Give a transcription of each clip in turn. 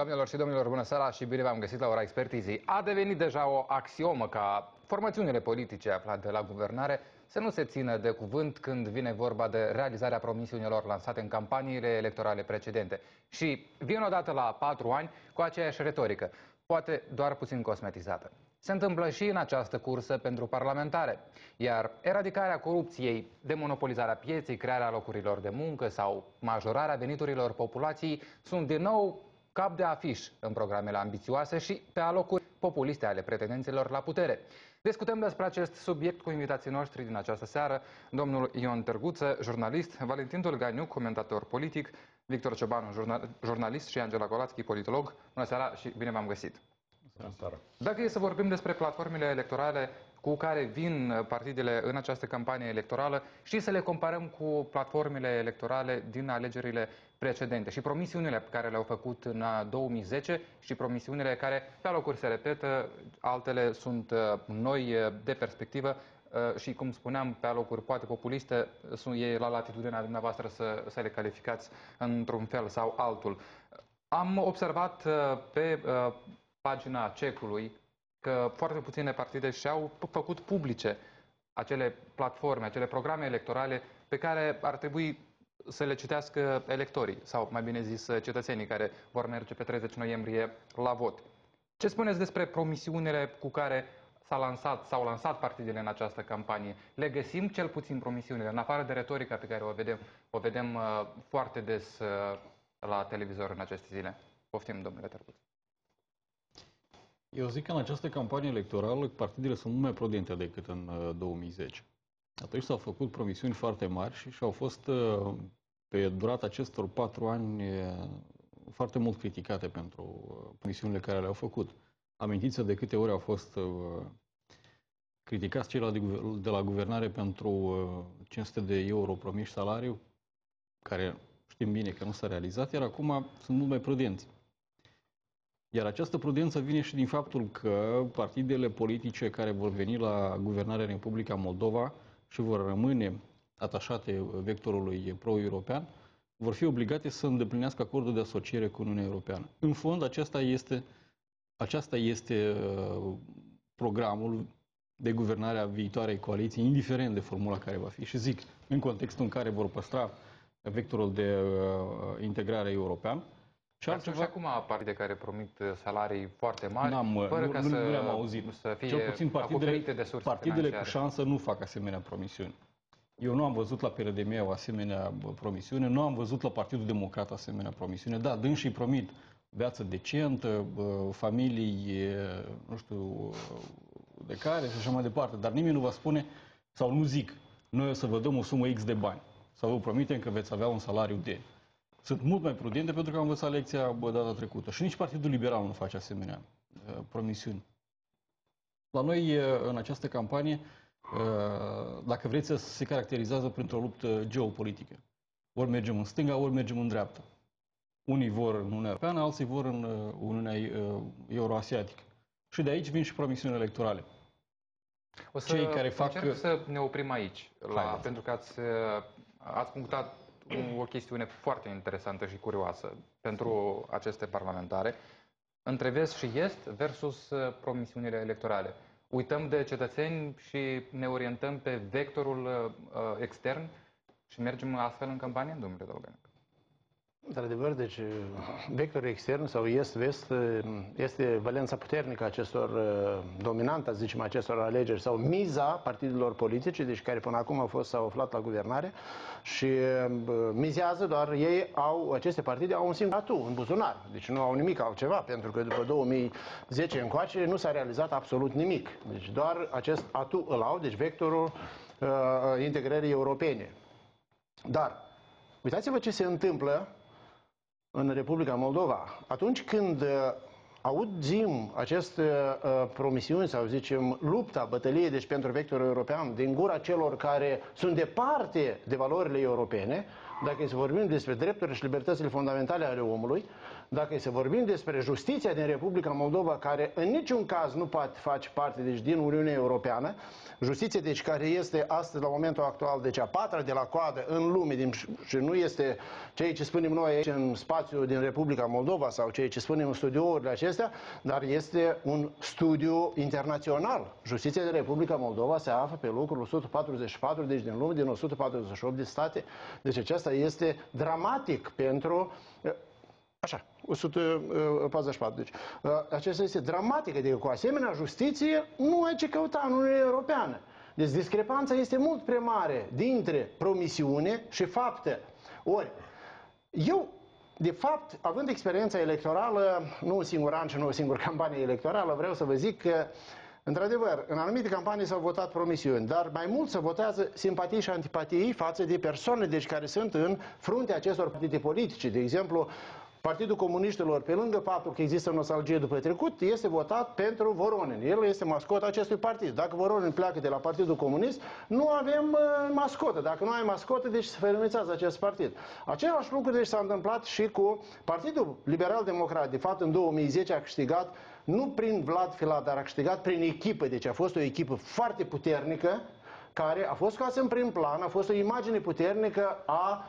Doamnelor și domnilor, bună seara și bine v-am găsit la ora expertizii. A devenit deja o axiomă ca formațiunile politice aflate la guvernare să nu se țină de cuvânt când vine vorba de realizarea promisiunilor lansate în campaniile electorale precedente. Și vin odată la patru ani cu aceeași retorică, poate doar puțin cosmetizată. Se întâmplă și în această cursă pentru parlamentare, iar eradicarea corupției, demonopolizarea pieței, crearea locurilor de muncă sau majorarea veniturilor populației sunt din nou cap de afiș în programele ambițioase și pe alocuri populiste ale pretendenților la putere. Discutăm despre acest subiect cu invitații noștri din această seară, domnul Ion Târguță, jurnalist, Valentin Tolganiu, comentator politic, Victor Ciobanu, jurnalist și Angela Golațchi, politolog. Bună seara și bine v-am găsit! Dacă e să vorbim despre platformele electorale cu care vin partidele în această campanie electorală și să le comparăm cu platformele electorale din alegerile precedente și promisiunile pe care le-au făcut în 2010 și promisiunile care pe alocuri se repetă, altele sunt uh, noi uh, de perspectivă uh, și, cum spuneam, pe alocuri poate populiste, sunt ei la latitudinea dumneavoastră să, să le calificați într-un fel sau altul. Am observat pe pagina cecului că foarte puține partide și-au făcut publice acele platforme, acele programe electorale pe care ar trebui să le citească electorii, sau mai bine zis cetățenii care vor merge pe 30 noiembrie la vot. Ce spuneți despre promisiunile cu care s-a lansat, s-au lansat partidele în această campanie? Le găsim cel puțin promisiunile, în afară de retorica pe care o vedem, o vedem uh, foarte des uh, la televizor în aceste zile. Poftim, domnule Tărbuț. Eu zic că în această campanie electorală partidele sunt mult mai prudente decât în 2010. Uh, Atunci s-au făcut promisiuni foarte mari și și-au fost uh, pe durata acestor patru ani uh, foarte mult criticate pentru promisiunile care le-au făcut. Amintiți de câte ori au fost criticați cei de la guvernare pentru 500 de euro promiși salariu, care știm bine că nu s-a realizat, iar acum sunt mult mai prudenți. Iar această prudență vine și din faptul că partidele politice care vor veni la guvernarea Republica Moldova și vor rămâne atașate vectorului pro-european, vor fi obligate să îndeplinească acordul de asociere cu Uniunea Europeană. În fond, aceasta este, aceasta este uh, programul de guvernare a viitoarei coaliții, indiferent de formula care va fi. Și zic, în contextul în care vor păstra vectorul de uh, integrare european, și altceva... și acum partide care promit uh, salarii foarte mari, N-am, fără nu, ca nu, să, nu le-am auzit. să fie Cel puțin partidele, de surse partidele financiare. cu șansă nu fac asemenea promisiuni. Eu nu am văzut la PRDM o asemenea promisiune, nu am văzut la Partidul Democrat asemenea promisiune. Da, dânsii promit viață decentă, familii, nu știu, de care și așa mai departe, dar nimeni nu va spune sau nu zic, noi o să vă dăm o sumă X de bani sau vă promitem că veți avea un salariu de sunt mult mai prudente pentru că am învățat lecția bă, data trecută. Și nici Partidul Liberal nu face asemenea uh, promisiuni. La noi, uh, în această campanie, uh, dacă vreți, să se caracterizează printr-o luptă geopolitică. Ori mergem în stânga, ori mergem în dreapta. Unii vor în Uniunea Europeană, alții vor în uh, Uniunea uh, Euroasiatică. Și de aici vin și promisiunile electorale. O să Cei care fac... să ne oprim aici, la, pentru că ați, uh, ați punctat o chestiune foarte interesantă și curioasă pentru aceste parlamentare. Între vest și est versus uh, promisiunile electorale. Uităm de cetățeni și ne orientăm pe vectorul uh, extern și mergem astfel în campanie, domnule Dolgan. Într-adevăr, deci vectorul extern sau est-vest este valența puternică a acestor dominantă, zicem, acestor alegeri sau miza partidelor politice, deci care până acum au fost s-au aflat la guvernare și mizează doar ei au, aceste partide au un singur atu în buzunar, deci nu au nimic altceva, pentru că după 2010 încoace nu s-a realizat absolut nimic. Deci doar acest atu îl au, deci vectorul uh, integrării europene. Dar uitați-vă ce se întâmplă în Republica Moldova. Atunci când uh, auzim aceste uh, promisiuni sau zicem lupta, bătălie deci pentru vectorul european din gura celor care sunt departe de valorile europene, dacă să vorbim despre drepturile și libertățile fundamentale ale omului, dacă e să vorbim despre justiția din Republica Moldova, care în niciun caz nu poate face parte deci, din Uniunea Europeană, justiție deci care este astăzi la momentul actual deci a patra de la coadă în lume din, și nu este ceea ce spunem noi aici în spațiul din Republica Moldova sau ceea ce spunem în studiourile acestea, dar este un studiu internațional. Justiția din Republica Moldova se află pe locul 144, deci din lume, din 148 de state. Deci aceasta este dramatic pentru Așa, 144. Deci, uh, acesta este dramatic, adică cu asemenea justiție nu ai ce căuta în Uniunea Europeană. Deci discrepanța este mult prea mare dintre promisiune și fapte. Ori, eu, de fapt, având experiența electorală, nu un singur an și nu o singură campanie electorală, vreau să vă zic că Într-adevăr, în anumite campanii s-au votat promisiuni, dar mai mult se votează simpatii și antipatii față de persoane deci, care sunt în fruntea acestor partide politice. De exemplu, Partidul Comuniștilor, pe lângă faptul că există nostalgie după trecut, este votat pentru Voronin. El este mascota acestui partid. Dacă Voronin pleacă de la Partidul Comunist, nu avem uh, mascotă. Dacă nu ai mascotă, deci se fermițează acest partid. Același lucru deci s-a întâmplat și cu Partidul Liberal Democrat. De fapt, în 2010 a câștigat nu prin Vlad Filat, dar a câștigat prin echipă. Deci a fost o echipă foarte puternică, care a fost scoasă în prim plan, a fost o imagine puternică a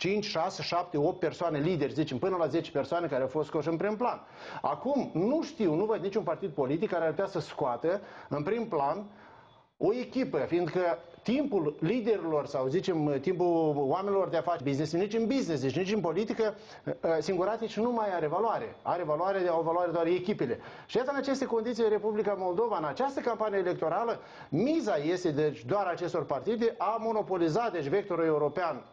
5, 6, 7, 8 persoane lideri, zicem, până la 10 persoane care au fost scoși în prim plan. Acum, nu știu, nu văd niciun partid politic care ar putea să scoată în prim plan o echipă, fiindcă timpul liderilor sau, zicem, timpul oamenilor de a face business, nici în business, deci nici în politică, ă, singuratici nu mai are valoare. Are valoare, au valoare doar echipele. Și iată în aceste condiții Republica Moldova, în această campanie electorală, miza este deci doar acestor partide a monopoliza deci vectorul european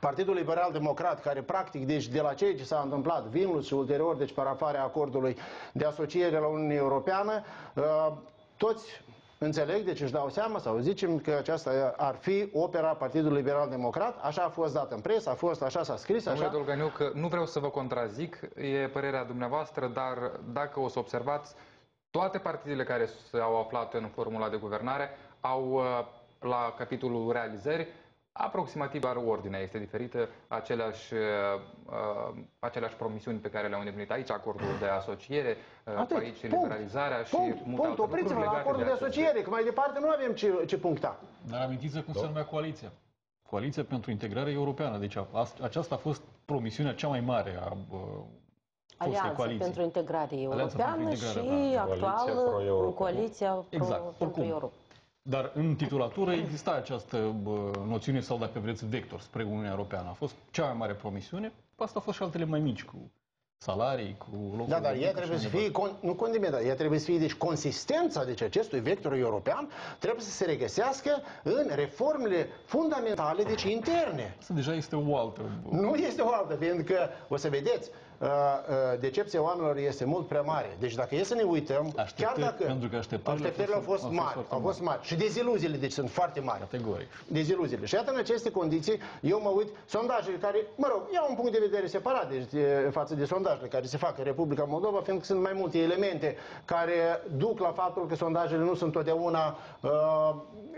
Partidul Liberal Democrat, care practic, deci de la ceea ce s-a întâmplat, Vilnius și ulterior, deci parafarea acordului de asociere la Uniunea Europeană, uh, toți înțeleg, deci își dau seama sau zicem că aceasta ar fi opera Partidului Liberal Democrat, așa a fost dat în presă, a fost, așa s-a scris, așa. Domnule Dolganiu, că nu vreau să vă contrazic, e părerea dumneavoastră, dar dacă o să observați, toate partidele care s-au aflat în formula de guvernare au uh, la capitolul realizări aproximativ doar ordinea este diferită, aceleași, uh, uh, aceleași promisiuni pe care le-au îndeplinit aici, acordul de asociere, uh, Atât. aici punct. liberalizarea și punct. multe punct. alte lucruri la acordul de, de asociere, că mai departe nu avem ce, ce puncta. Dar amintiți cum da. se numea coaliția. Coaliția pentru integrare europeană. Deci a, a, aceasta a fost promisiunea cea mai mare a uh, Alianța coaliții. pentru integrare europeană pentru integrare, și da. actual coaliția, coaliția exact. pro, pentru Europa. Dar în titulatură exista această bă, noțiune sau, dacă vreți, vector spre Uniunea Europeană. A fost cea mai mare promisiune, asta au fost și altele mai mici, cu salarii, cu locuri Da, dar ea trebuie să fie, con, nu condimentat, ea trebuie să fie, deci consistența deci, acestui vector european trebuie să se regăsească în reformele fundamentale, deci interne. Asta deja este o altă... Nu este o altă, pentru că, o să vedeți, Uh, uh, decepția oamenilor este mult prea mare. Deci dacă e să ne uităm, chiar dacă pentru că așteptările, așteptările au fost, au fost mari, au fost mari și deziluziile deci sunt foarte mari. Categoric. Deziluziile. Și iată în aceste condiții, eu mă uit, sondajele care, mă rog, iau un punct de vedere separat deci, față de sondajele care se fac în Republica Moldova, fiindcă sunt mai multe elemente care duc la faptul că sondajele nu sunt totdeauna uh,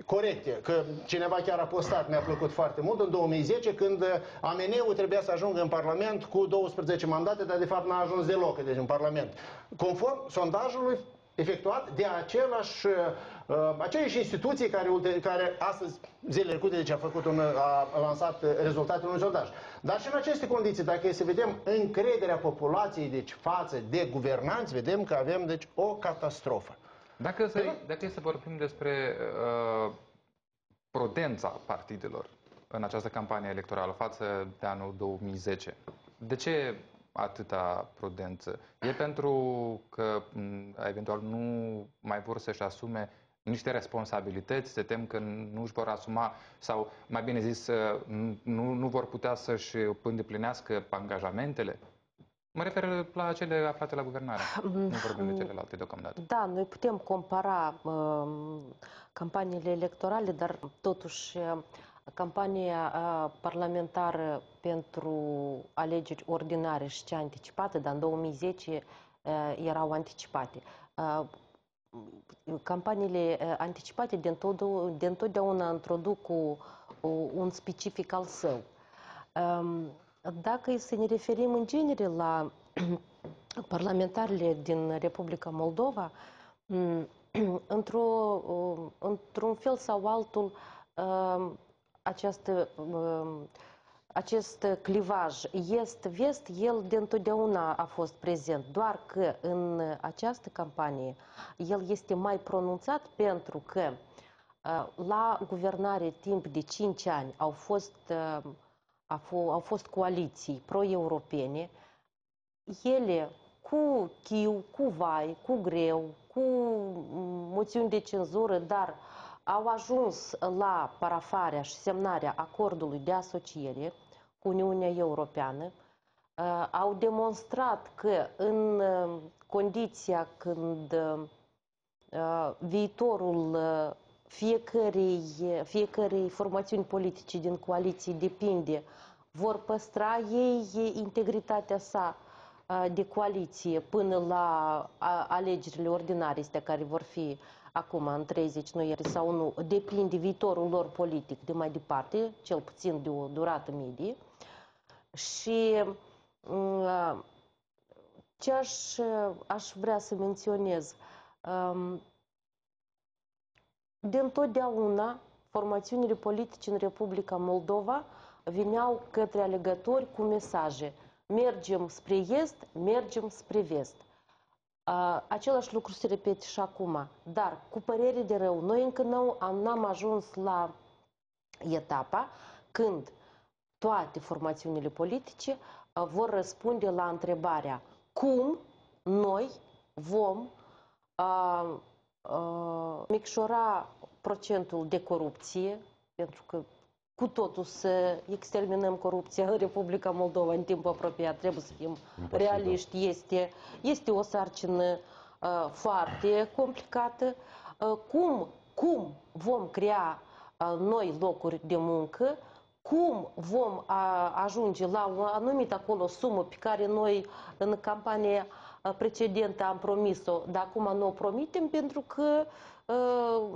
corecte. Că cineva chiar a postat, mi-a plăcut foarte mult, în 2010, când AMN-ul trebuia să ajungă în Parlament cu 12 mandate, dar de fapt n-a ajuns deloc deci, în Parlament. Conform sondajului efectuat de același, uh, aceeași instituție care, care astăzi, zilele trecute, deci a, făcut un, a lansat rezultatele unui sondaj. Dar și în aceste condiții, dacă e să vedem încrederea populației deci, față de guvernanți, vedem că avem deci, o catastrofă. Dacă, să, dacă e să vorbim despre uh, prudența partidelor în această campanie electorală față de anul 2010, de ce atâta prudență? E pentru că eventual nu mai vor să-și asume niște responsabilități, se tem că nu își vor asuma sau, mai bine zis, nu, nu vor putea să-și îndeplinească angajamentele? Mă refer la cele aflate la guvernare. Nu vorbim de celelalte deocamdată. Da, noi putem compara uh, campaniile electorale, dar totuși uh, campania uh, parlamentară pentru alegeri ordinare și cea anticipată, dar în 2010 uh, erau anticipate. Uh, campaniile uh, anticipate de, întotdeauna introduc cu, un specific al său. Um, Dacă e să ne referim în genere la parlamentarele din Republica Moldova, m, într-o, uh, într-un fel sau altul, uh, această, uh, acest clivaj est-vest, el de întotdeauna a fost prezent, doar că în această campanie el este mai pronunțat pentru că la guvernare timp de 5 ani au fost, au fost coaliții pro-europene, ele cu chiu, cu vai, cu greu, cu moțiuni de cenzură, dar au ajuns la parafarea și semnarea acordului de asociere cu Uniunea Europeană, uh, au demonstrat că în uh, condiția când uh, viitorul fiecărei, fiecărei formațiuni politice din coaliție depinde, vor păstra ei integritatea sa de coaliție până la alegerile ordinare, astea care vor fi acum în 30 noiembrie sau nu, depinde viitorul lor politic de mai departe, cel puțin de o durată medie. Și ce aș, aș vrea să menționez, de întotdeauna formațiunile politice în Republica Moldova vineau către alegători cu mesaje – mergem spre est, mergem spre vest. Același lucru se repete și acum, dar cu părere de rău, noi încă nu am ajuns la etapa când toate formațiunile politice vor răspunde la întrebarea cum noi vom uh, uh, micșora procentul de corupție, pentru că cu totul să exterminăm corupția în Republica Moldova în timp apropiat. Trebuie să fim Imposibil. realiști. Este, este o sarcină uh, foarte complicată. Uh, cum, cum vom crea uh, noi locuri de muncă? Cum vom a, ajunge la o anumită acolo sumă pe care noi în campania precedentă am promis-o, dar acum nu o promitem pentru că Uh,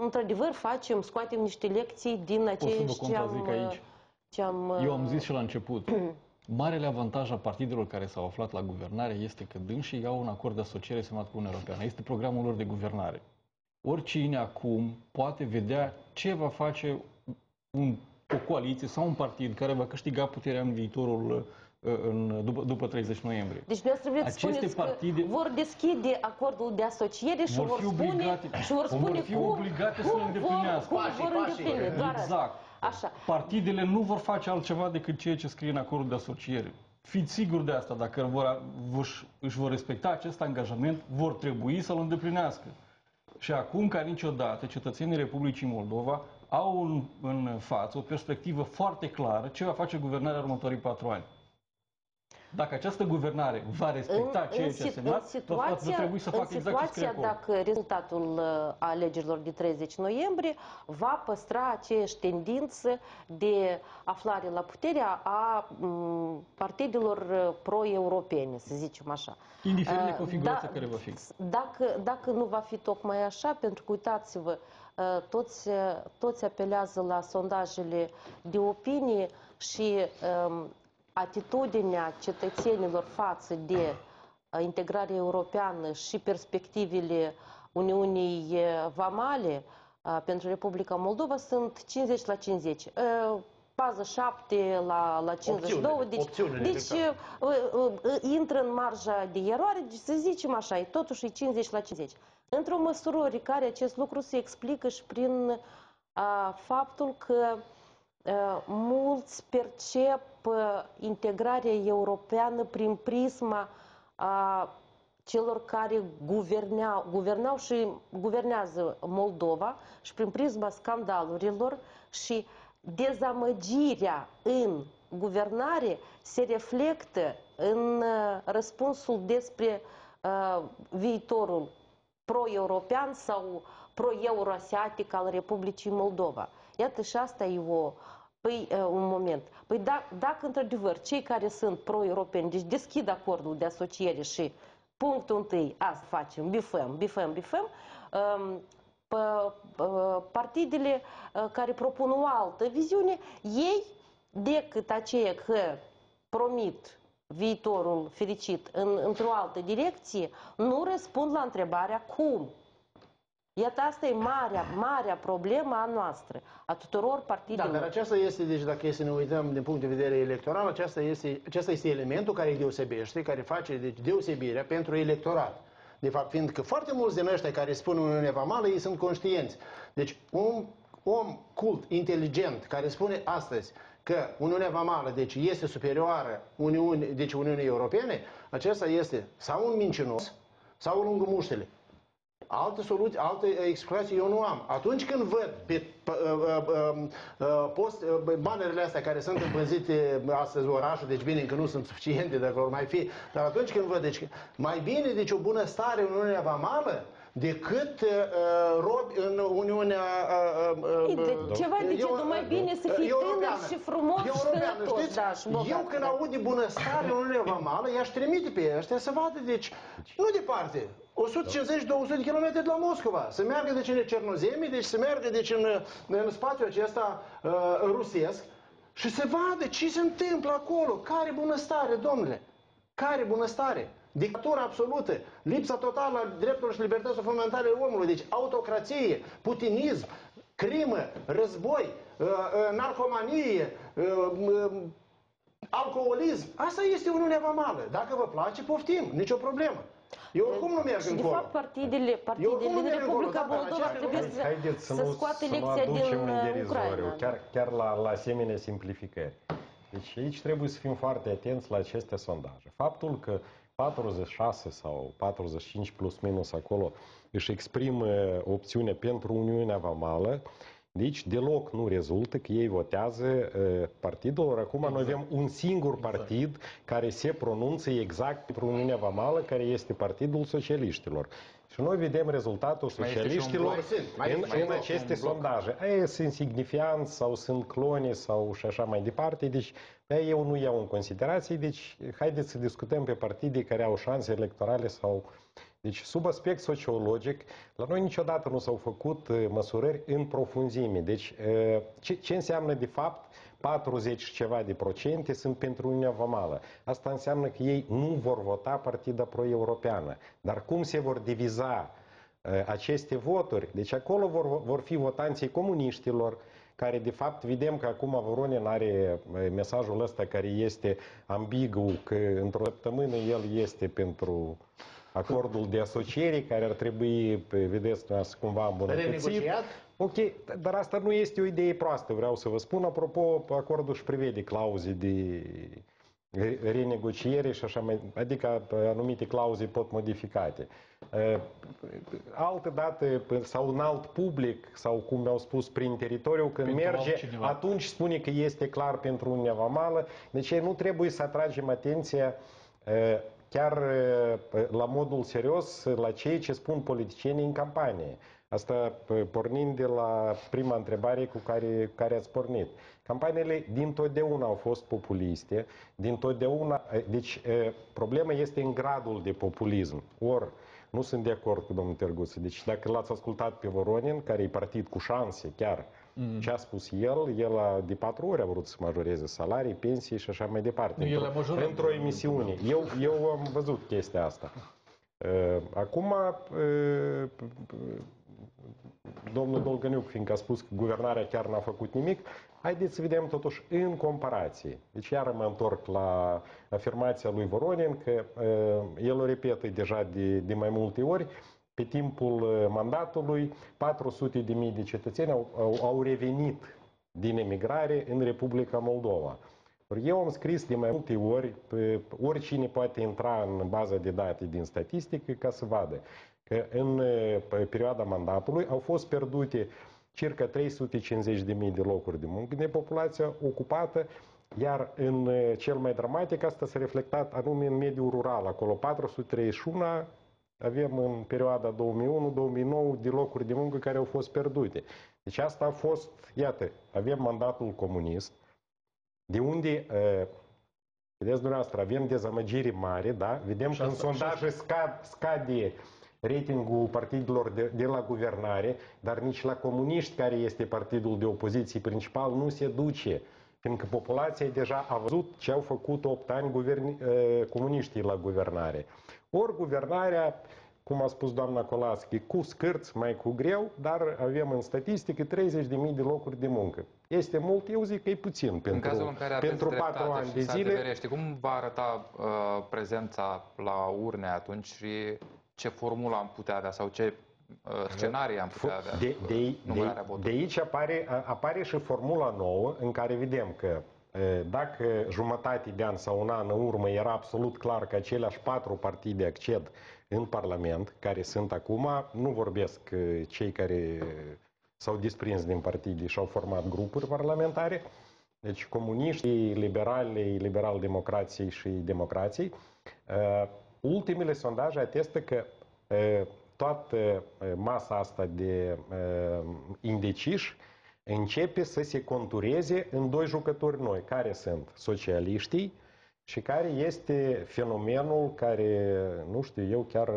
într-adevăr facem, scoatem niște lecții din acești ce am, aici. ce am... Eu am zis și la început, marele avantaj a partidelor care s-au aflat la guvernare este că dânsii iau un acord de asociere semnat cu Uniunea Europeană. Este programul lor de guvernare. Oricine acum poate vedea ce va face un, o coaliție sau un partid care va câștiga puterea în viitorul în, după, după 30 noiembrie. Deci dumneavoastră vreți să spuneți partide că vor deschide acordul de asociere și vor, vor spune, obligate, și vor spune vor fi cum, obligate cum, să îndeplinească. Cum, cum vor îndeplini, doar exact. Așa. Partidele nu vor face altceva decât ceea ce scrie în acordul de asociere. Fiți siguri de asta, dacă vor, își, își vor respecta acest angajament, vor trebui să-l îndeplinească. Și acum, ca niciodată, cetățenii Republicii Moldova au în, în față o perspectivă foarte clară ce va face guvernarea următorii patru ani. Dacă această guvernare va respecta în, ceea ce a semnat, situația, va trebui să facă în exact situația ce dacă rezultatul uh, alegerilor de 30 noiembrie va păstra aceeași tendință de aflare la putere a um, partidelor uh, pro-europene, să zicem așa. Indiferent de uh, configurația da, care va fi. Dacă, dacă nu va fi tocmai așa, pentru că uitați-vă, toți, toți apelează la sondajele de opinie și um, atitudinea cetățenilor față de uh, integrarea europeană și perspectivele Uniunii uh, Vamale uh, pentru Republica Moldova sunt 50 la 50. Bază 7 la, la 52, Opțiune, deci, opțiune deci intră în marja de eroare, deci să zicem așa, e totuși e 50 la 50. Într-o măsură care acest lucru se explică și prin a, faptul că a, mulți percep integrarea europeană prin prisma a celor care guverneau, guvernau și guvernează Moldova și prin prisma scandalurilor și dezamăgirea în guvernare se reflectă în răspunsul despre uh, viitorul pro-european sau pro-euroasiatic al Republicii Moldova. Iată și asta e o Păi, uh, un moment. Păi da, dacă într-adevăr cei care sunt pro-europeni, deci deschid acordul de asociere și punctul întâi, asta facem, bifăm, bifăm, bifăm, um, partidele uh, care propun o altă viziune, ei, decât aceea că promit viitorul fericit în, într-o altă direcție, nu răspund la întrebarea cum. Iată, asta e marea, marea problemă a noastră, a tuturor Da, partidelor. dar aceasta este, deci dacă e să ne uităm din punct de vedere electoral, aceasta este, acesta este elementul care îi deosebește, care face deci, deosebirea pentru electorat. De fapt, fiindcă foarte mulți din ăștia care spun Uniunea Vamală, ei sunt conștienți. Deci, un om cult, inteligent, care spune astăzi că Uniunea Vamală deci, este superioară Uniune, deci Uniunii Europene, acesta este sau un mincinos, sau lungă muștele. Altă soluție, altă explicație eu nu am. Atunci când văd pe p- uh, uh, uh, post, uh, banerele astea care sunt împânzite astăzi orașul, deci bine că nu sunt suficiente dacă vor mai fi, dar atunci când văd, deci mai bine deci o bunăstare în Uniunea Vamală decât uh, robi în Uniunea uh, uh, Ei, de- ceva de eu- genul, mai bine să fii europeană. tânăr și frumos și Europeană, sănătos, știți? da, și bogat, Eu când da. aud de bunăstare în Uniunea Vamală, i-aș trimite pe ăștia să vadă, deci, nu departe, 150-200 de km de la Moscova, să meargă deci în Cernozemi, deci să meargă deci în, în spațiul acesta uh, rusesc și să vadă ce se întâmplă acolo, care bunăstare, domnule, care bunăstare. Dictatură absolută, lipsa totală a drepturilor și libertăților fundamentale ale omului, deci autocrație, putinism, crimă, război, uh, uh, narcomanie, uh, uh, alcoolism. Asta este Uniunea Vamală. Dacă vă place, poftim, nicio problemă. Eu oricum nu merg Și de încolo. fapt partidele, partidele oricum nu din merg încolo, Republica da, dar Moldova aceste trebuie lucruri- să, Haideți să, să nu, scoate să nu lecția aducem din în uh, derizoriu, Ucraina. chiar, chiar la, la asemenea simplificări. Deci aici trebuie să fim foarte atenți la aceste sondaje. Faptul că 46 sau 45 plus minus acolo își exprimă opțiune pentru Uniunea Vamală, deci deloc nu rezultă că ei votează uh, partidul. Ori acum noi avem un singur partid care se pronunță exact pentru Uniunea Vamală, care este Partidul Socialiștilor. Și noi vedem rezultatul Mai este și un socialiștilor bloc. Mai sunt, mai în, sunt, mai în sunt aceste un bloc. sondaje. Aia sunt insignifianți sau sunt cloni sau și așa mai departe. Deci pe aia eu nu iau în considerație. Deci haideți să discutăm pe partide care au șanse electorale sau... Deci sub aspect sociologic, la noi niciodată nu s-au făcut uh, măsurări în profunzime. Deci uh, ce, ce înseamnă de fapt 40 și ceva de procente sunt pentru Uniunea Vamală. Asta înseamnă că ei nu vor vota partida pro-europeană. Dar cum se vor diviza uh, aceste voturi? Deci acolo vor, vor fi votanții comuniștilor, care de fapt vedem că acum Voronin are uh, mesajul ăsta care este ambigu, că într-o săptămână el este pentru acordul de asociere care ar trebui, pe- vedeți, dumneavoastră, cumva îmbunătățit. Renegociat? Ok, dar asta nu este o idee proastă, vreau să vă spun. Apropo, acordul își prevede clauze de re- renegociere și așa mai, adică anumite clauze pot modificate. Uh, Altă dată, sau în alt public, sau cum mi-au spus, prin teritoriu, când Pentru merge, altcineva. atunci spune că este clar pentru Uniunea Vamală. Deci nu trebuie să atragem atenția uh, chiar uh, la modul serios la ceea ce spun politicienii în campanie. Asta uh, pornind de la prima întrebare cu care, care ați pornit. Campaniile dintotdeauna au fost populiste, dintotdeauna, uh, deci uh, problema este în gradul de populism. Ori, nu sunt de acord cu domnul Terguță. Deci dacă l-ați ascultat pe Voronin, care e partid cu șanse chiar, Mm. ce a spus el, el a, de patru ori a vrut să majoreze salarii, pensii și așa mai departe. Nu, el Într-o- a majorat. Într-o emisiune. Eu, eu am văzut chestia asta. Uh, Acum, uh, domnul Dolgăniuc, fiindcă a spus că guvernarea chiar n-a făcut nimic, haideți să vedem totuși în comparație. Deci iar mă întorc la afirmația lui Voronin, că uh, el o repetă deja de, de mai multe ori, pe timpul uh, mandatului, 400 de mii de cetățeni au, au, au revenit din emigrare în Republica Moldova. Ori Eu am scris de mai multe ori, pe- oricine poate intra în baza de date din statistică ca să vadă că în uh, pe perioada mandatului au fost pierdute circa 350 de mii de locuri de muncă de populația ocupată, iar în uh, cel mai dramatic asta s-a reflectat anume în mediul rural, acolo 431 avem în perioada 2001-2009 de locuri de muncă care au fost pierdute. Deci asta a fost, iată, avem mandatul comunist, de unde, uh, vedeți dumneavoastră, avem dezamăgiri mari, da? Vedem Și că în asta- și sondaje scad, scade ratingul partidelor de, de la guvernare, dar nici la comuniști, care este partidul de opoziție principal, nu se duce Fiindcă populația deja a văzut ce au făcut 8 ani guverni, uh, comuniștii la guvernare. Ori guvernarea, cum a spus doamna Colaschi, cu scârți, mai cu greu, dar avem în statistică 30.000 de locuri de muncă. Este mult, eu zic că e puțin în pentru, cazul în care aveți pentru 4 dreptate ani și de se zile. adeverește, cum va arăta uh, prezența la urne atunci și ce formulă am putea avea sau ce uh, scenarii am putea avea? De, de, de, numărarea de voturilor? aici apare, a- apare și formula nouă în care vedem că e, dacă jumătate de an sau un an în urmă era absolut clar că aceleași patru partide acced în Parlament, care sunt acum, nu vorbesc e, cei care s-au desprins din partide și au format grupuri parlamentare, deci comuniștii, liberali, liberal-democrații și democrații, uh, ultimele sondaje atestă că uh, toată uh, masa asta de uh, indeciși începe să se contureze în doi jucători noi, care sunt socialiștii și care este fenomenul care, nu știu, eu chiar,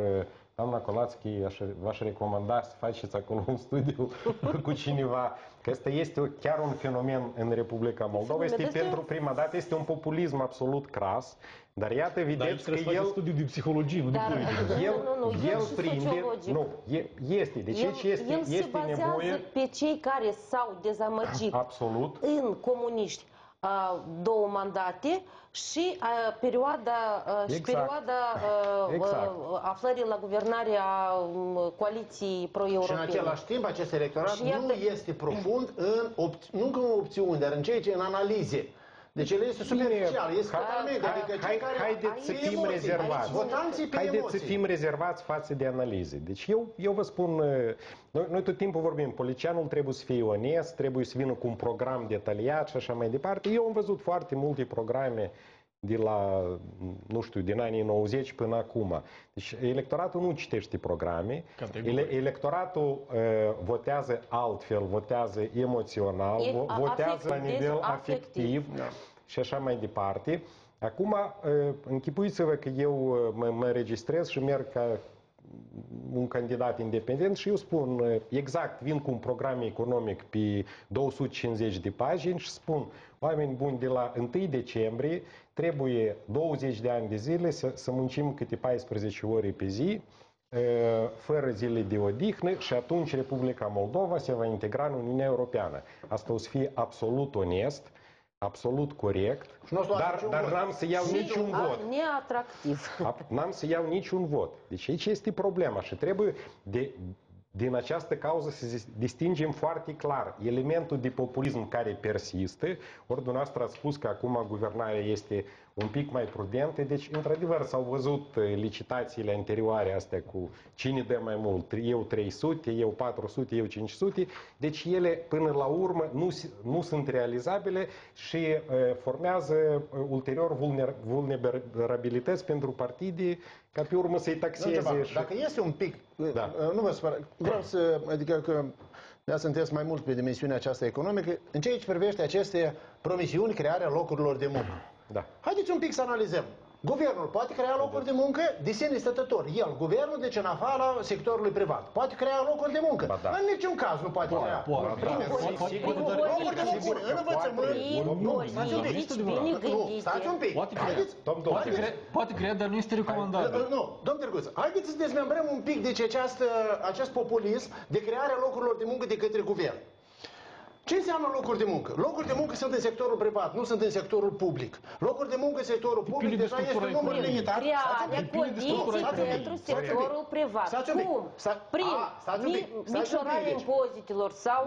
doamna Colațchi, aș, v-aș recomanda să faceți acolo un studiu cu cineva, că ăsta este chiar un fenomen în Republica Moldova. Este Fenomen, pentru prima dată, este un populism absolut cras, dar iată, Dar aici vedeți trebuie să că faci el, studiu de psihologie, nu de Dar- politică. el, Nu, nu, nu, el el și prinde, sociologic. nu, e, este, deci el, aici este, el se este bazează nevoie, pe cei care s-au dezamăgit absolut, în comuniști a, două mandate și a, perioada, a, și Exact. perioada a, Exact. a, aflării la guvernare a m, coaliției Și în pro-europene. același timp, acest electorat Și iată- nu este profund în, op- nu în opțiuni, dar în ceea ce în analize. Deci el este superficial, este Hai- totalmente, hai- adică hai- cei care haideți să pe fim emoții, rezervați. aici Votanții pe Haideți emoții. să fim rezervați față de analize. Deci eu, eu vă spun, uh, noi, noi tot timpul vorbim, policianul trebuie să fie onest, trebuie să vină cu un program detaliat și așa mai departe. Eu am văzut foarte multe programe de la, nu știu, din anii 90 până acum. Deci electoratul nu citește programe, Categoric. ele, electoratul uh, votează altfel, votează emoțional, E- vo- a- votează la afectiv, nivel afectiv. afectiv da. și așa mai departe. Acum, uh, închipuiți-vă că eu uh, mă, mă registrez și merg ca un candidat independent și eu spun uh, exact, vin cu un program economic pe 250 de pagini și spun, oameni buni, de la 1 decembrie trebuie 20 de ani de zile să, să muncim câte 14 ore pe zi, uh, fără zile de odihnă și atunci Republica Moldova se va integra în Uniunea Europeană. Asta o să fie absolut onest, absolut corect, Și nu o să luați dar, niciun dar vot. n-am să iau Și niciun a- vot. neatractiv. Ap- N-am să iau niciun vot. Deci aici este problema și trebuie de, din această cauză să zis- distingem foarte clar elementul de populism care persistă. Ori dumneavoastră ați spus că acum guvernarea este un pic mai prudentă. Deci, într-adevăr, s-au văzut uh, licitațiile anterioare astea cu cine dă mai mult. Eu 300, eu 400, eu 500. Deci ele, până la urmă, nu, s- nu sunt realizabile și uh, formează uh, ulterior vulner, vulnerabilități pentru partide ca pe urmă să-i Domnul taxeze. Ceban, și... Dacă este un pic, Da. uh, nu vă supăra, vreau să, adică că da, sunteți mai mult pe dimensiunea aceasta economică, în ceea ce privește aceste promisiuni, crearea locurilor de muncă. Da. Haideți un pic să analizăm. Guvernul poate crea locuri de muncă de sine stătător. El, guvernul, deci în afara sectorului privat. Poate crea locuri de muncă. Ba da. În niciun caz nu poate crea. Poate, Prin da, poli- poate, prin poate, dar- Locuri de politici, muncă, în învățământ. prin Nu, stați un pic. politici Este bine adevărat. Nu, stați un gândite. pic. Poate crea. Haideți, Domnul, Poate, haideți. crea, poate crea, dar nu este recomandabil. Uh, Nu, domn Târguț, haideți să dezmembrăm un pic deci această, acest populism de crearea locurilor de muncă de către guvern. Ce înseamnă locuri de muncă? Locuri de muncă sunt în sectorul privat, nu sunt în sectorul public. Locuri de muncă în sectorul public Depinde de deja este structura un număr economiei. limitat. Stați un Crearea pic. Depinde de structura condiții economiei. pentru Stați un pic. sectorul privat. Stați un pic. Cum? Sta- Prin A, stați un pic. mi- Stați un pic, micșorarea deci. impozitelor sau...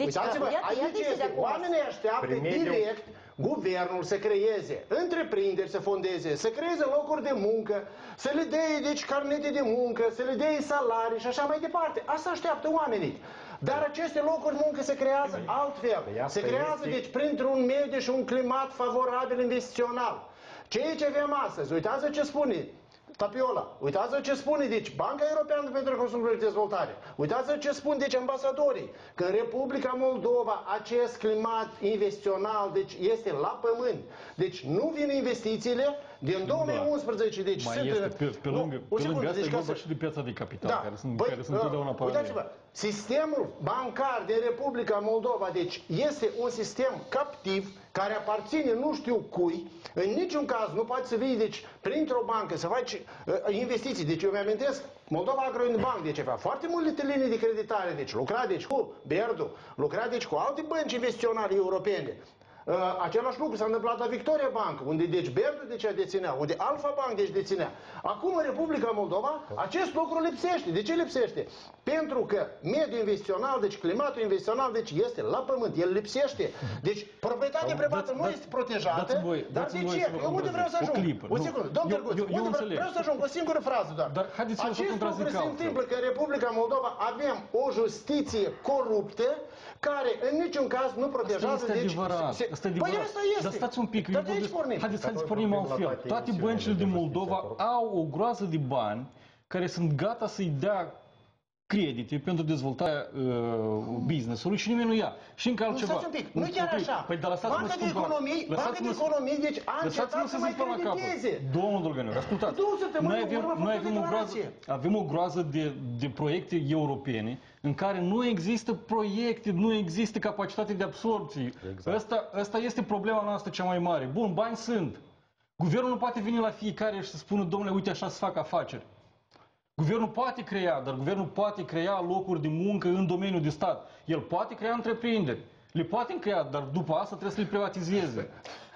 Deci, Uitați-vă, iată, iată aici este de este, acum. oamenii așteaptă Prin mediul- direct guvernul să creeze întreprinderi, să fondeze, să creeze locuri de muncă, să le dea deci carnete de muncă, să le dea salarii și așa mai departe. Asta așteaptă oamenii. Dar aceste locuri muncă se creează altfel. Păi asta Se creează este- deci printr-un mediu și un climat favorabil investițional. Ceea ce avem astăzi, uitați ce spune Tapiola, uitați ce spune deci Banca Europeană pentru Reconstrucție și Dezvoltare. Uitați ce spun deci ambasadorii, că în Republica Moldova acest climat investițional deci este la pământ. Deci nu vin investițiile, Din 2011, deci Mai sunt... este, pe, pe Nu, lângă, o pe lângă secundă, asta deci e ca vorba să- și de piața de capital, da. care sunt, Băi, care sunt uh, întotdeauna paralele. Uitați-vă, sistemul bancar din Republica Moldova, deci este un sistem captiv care aparține nu știu cui, în niciun caz nu poate să vii deci, printr-o bancă să faci uh, investiții. Deci eu mi-amintesc, Moldova Agroinbank, deci avea foarte multe linii de creditare, deci lucra deci cu Berdu, lucra deci cu alte bănci investiționale europene. Uh, același lucru s-a întâmplat la Victoria Bank, unde deci Berdu deci deținea, unde Alfa Bank deci deținea. Acum în Republica Moldova acest lucru lipsește. De ce lipsește? Pentru că mediul investițional, deci climatul investițional, deci este la pământ, el lipsește. Deci proprietatea privată Dați- nu dați- este protejată, dați-mi voie- dar dați-mi de voie ce? să vă Eu unde vreau să contrazic. O ajung? clipă. O Nu. secundă, domn Eu- Tărguț, eu- eu unde vreau, înțeleg. vreau să ajung cu o singură frază doar. Dar haideți să vă Acest lucru contrazic se altfel. întâmplă că în Republica Moldova avem o justiție coruptă care în niciun caz nu Asta protejează este deci, adevărat. se- Asta e Păi adevărat. asta este. Dar stați un pic, Dar eu de aici vorbesc- pornim. haideți, Dar haideți să noi pornim vorbim la altfel. toate Toate emisiunile băncile de din justiție Moldova coruptă. au o groază de bani care sunt gata să-i dea credite pentru dezvoltarea uh, business-ului și nimeni nu ia. Și încă Nu, altceva. stați un pic, nu chiar Ok, așa. Păi, dar lăsați-mă Banca să de spun până- economii, Banca de lăsați-mă să- economii, deci a Lăsați-mă încetat să să mai zic până la capăt. crediteze. Domnul Dolganiu, ascultați. Două săptămâni Noi în avem, urmă a noi făcut avem o groază, declarație. avem o groază de, de proiecte europene în care nu există proiecte, nu există capacitate de absorpție. Exact. Asta, asta este problema noastră cea mai mare. Bun, bani sunt. Guvernul nu poate veni la fiecare și să spună, domnule, uite așa să fac afaceri. Guvernul poate crea, dar guvernul poate crea locuri de muncă în domeniul de stat. El poate crea întreprinderi. Le poate crea, dar după asta trebuie să le privatizeze.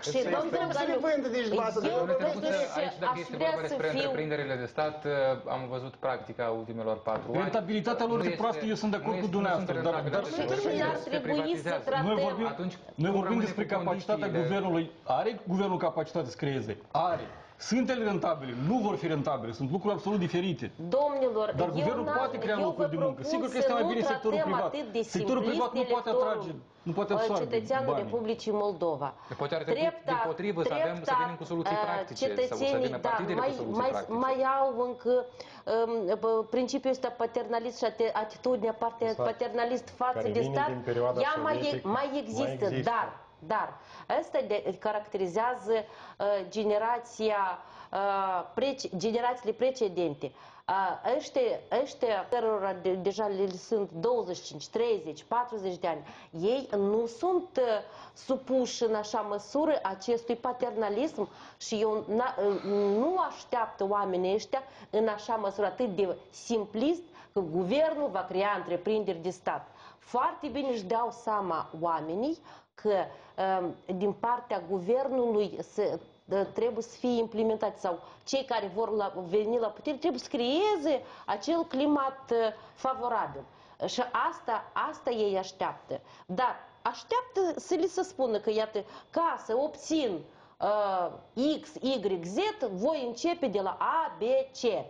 Și Să domnul trebuie să le Galiu, vândă, deci, după asta, eu domnule Domnule Tărguț, Tărguț, totuși aici dacă aș este vrea vorba să despre fiu- întreprinderile de stat, uh, am văzut practica ultimelor patru ani. Rentabilitatea lor Nu de este- proastă, eu sunt de acord nu cu este- dumneavoastră, nu sunt dar- rentabile dar- aceste Dar proiecte, nu ar se trebui să privatizează. tratăm- Noi vorbim, Atunci, noi cum vorbim rămâne despre cu capacitatea condițiile? guvernului. Are guvernul capacitate să creeze? Are. Sunt ele rentabile? Nu vor fi rentabile. Sunt lucruri absolut diferite. Domnilor, Dar eu guvernul n-am- poate crea eu locuri vă de muncă. propun Sigur că să este mai nu bine sectorul tratăm privat. atât de Sectorul simplist privat nu poate electorul, atrage, nu poate uh, absorbe cetățeanul banii. Republicii Moldova. De poate ar trebui, dimpotrivă, să avem- să venim cu soluții uh, practice, sau să cetățenii, vină da, partidele cu mai, soluții mai, practice. mai au încă um, bă, principiul ăsta paternalist și ate- atitudinea parte, Exact. paternalist față Care de vine stat, din perioada ea mai, e- sovietică, mai mai există, există. dar dar asta de, caracterizează uh, generația, uh, prece, generațiile precedente. Uh, ăștia, ăștia cărora de, deja le sunt 25, 30, 40 de ani, ei nu sunt uh, supuși în așa măsură acestui paternalism și eu na, uh, nu așteaptă oamenii ăștia în așa măsură atât de simplist că guvernul va crea întreprinderi de stat. Foarte bine își dau seama oamenii că um, din partea guvernului să, uh, trebuie să fie implementați sau cei care vor la, veni la putere trebuie să creeze acel climat uh, favorabil. Și asta, asta ei așteaptă. Dar așteaptă să li se spună că, iată, ca să obțin uh, X, Y, Z, voi începe de la A, B, C.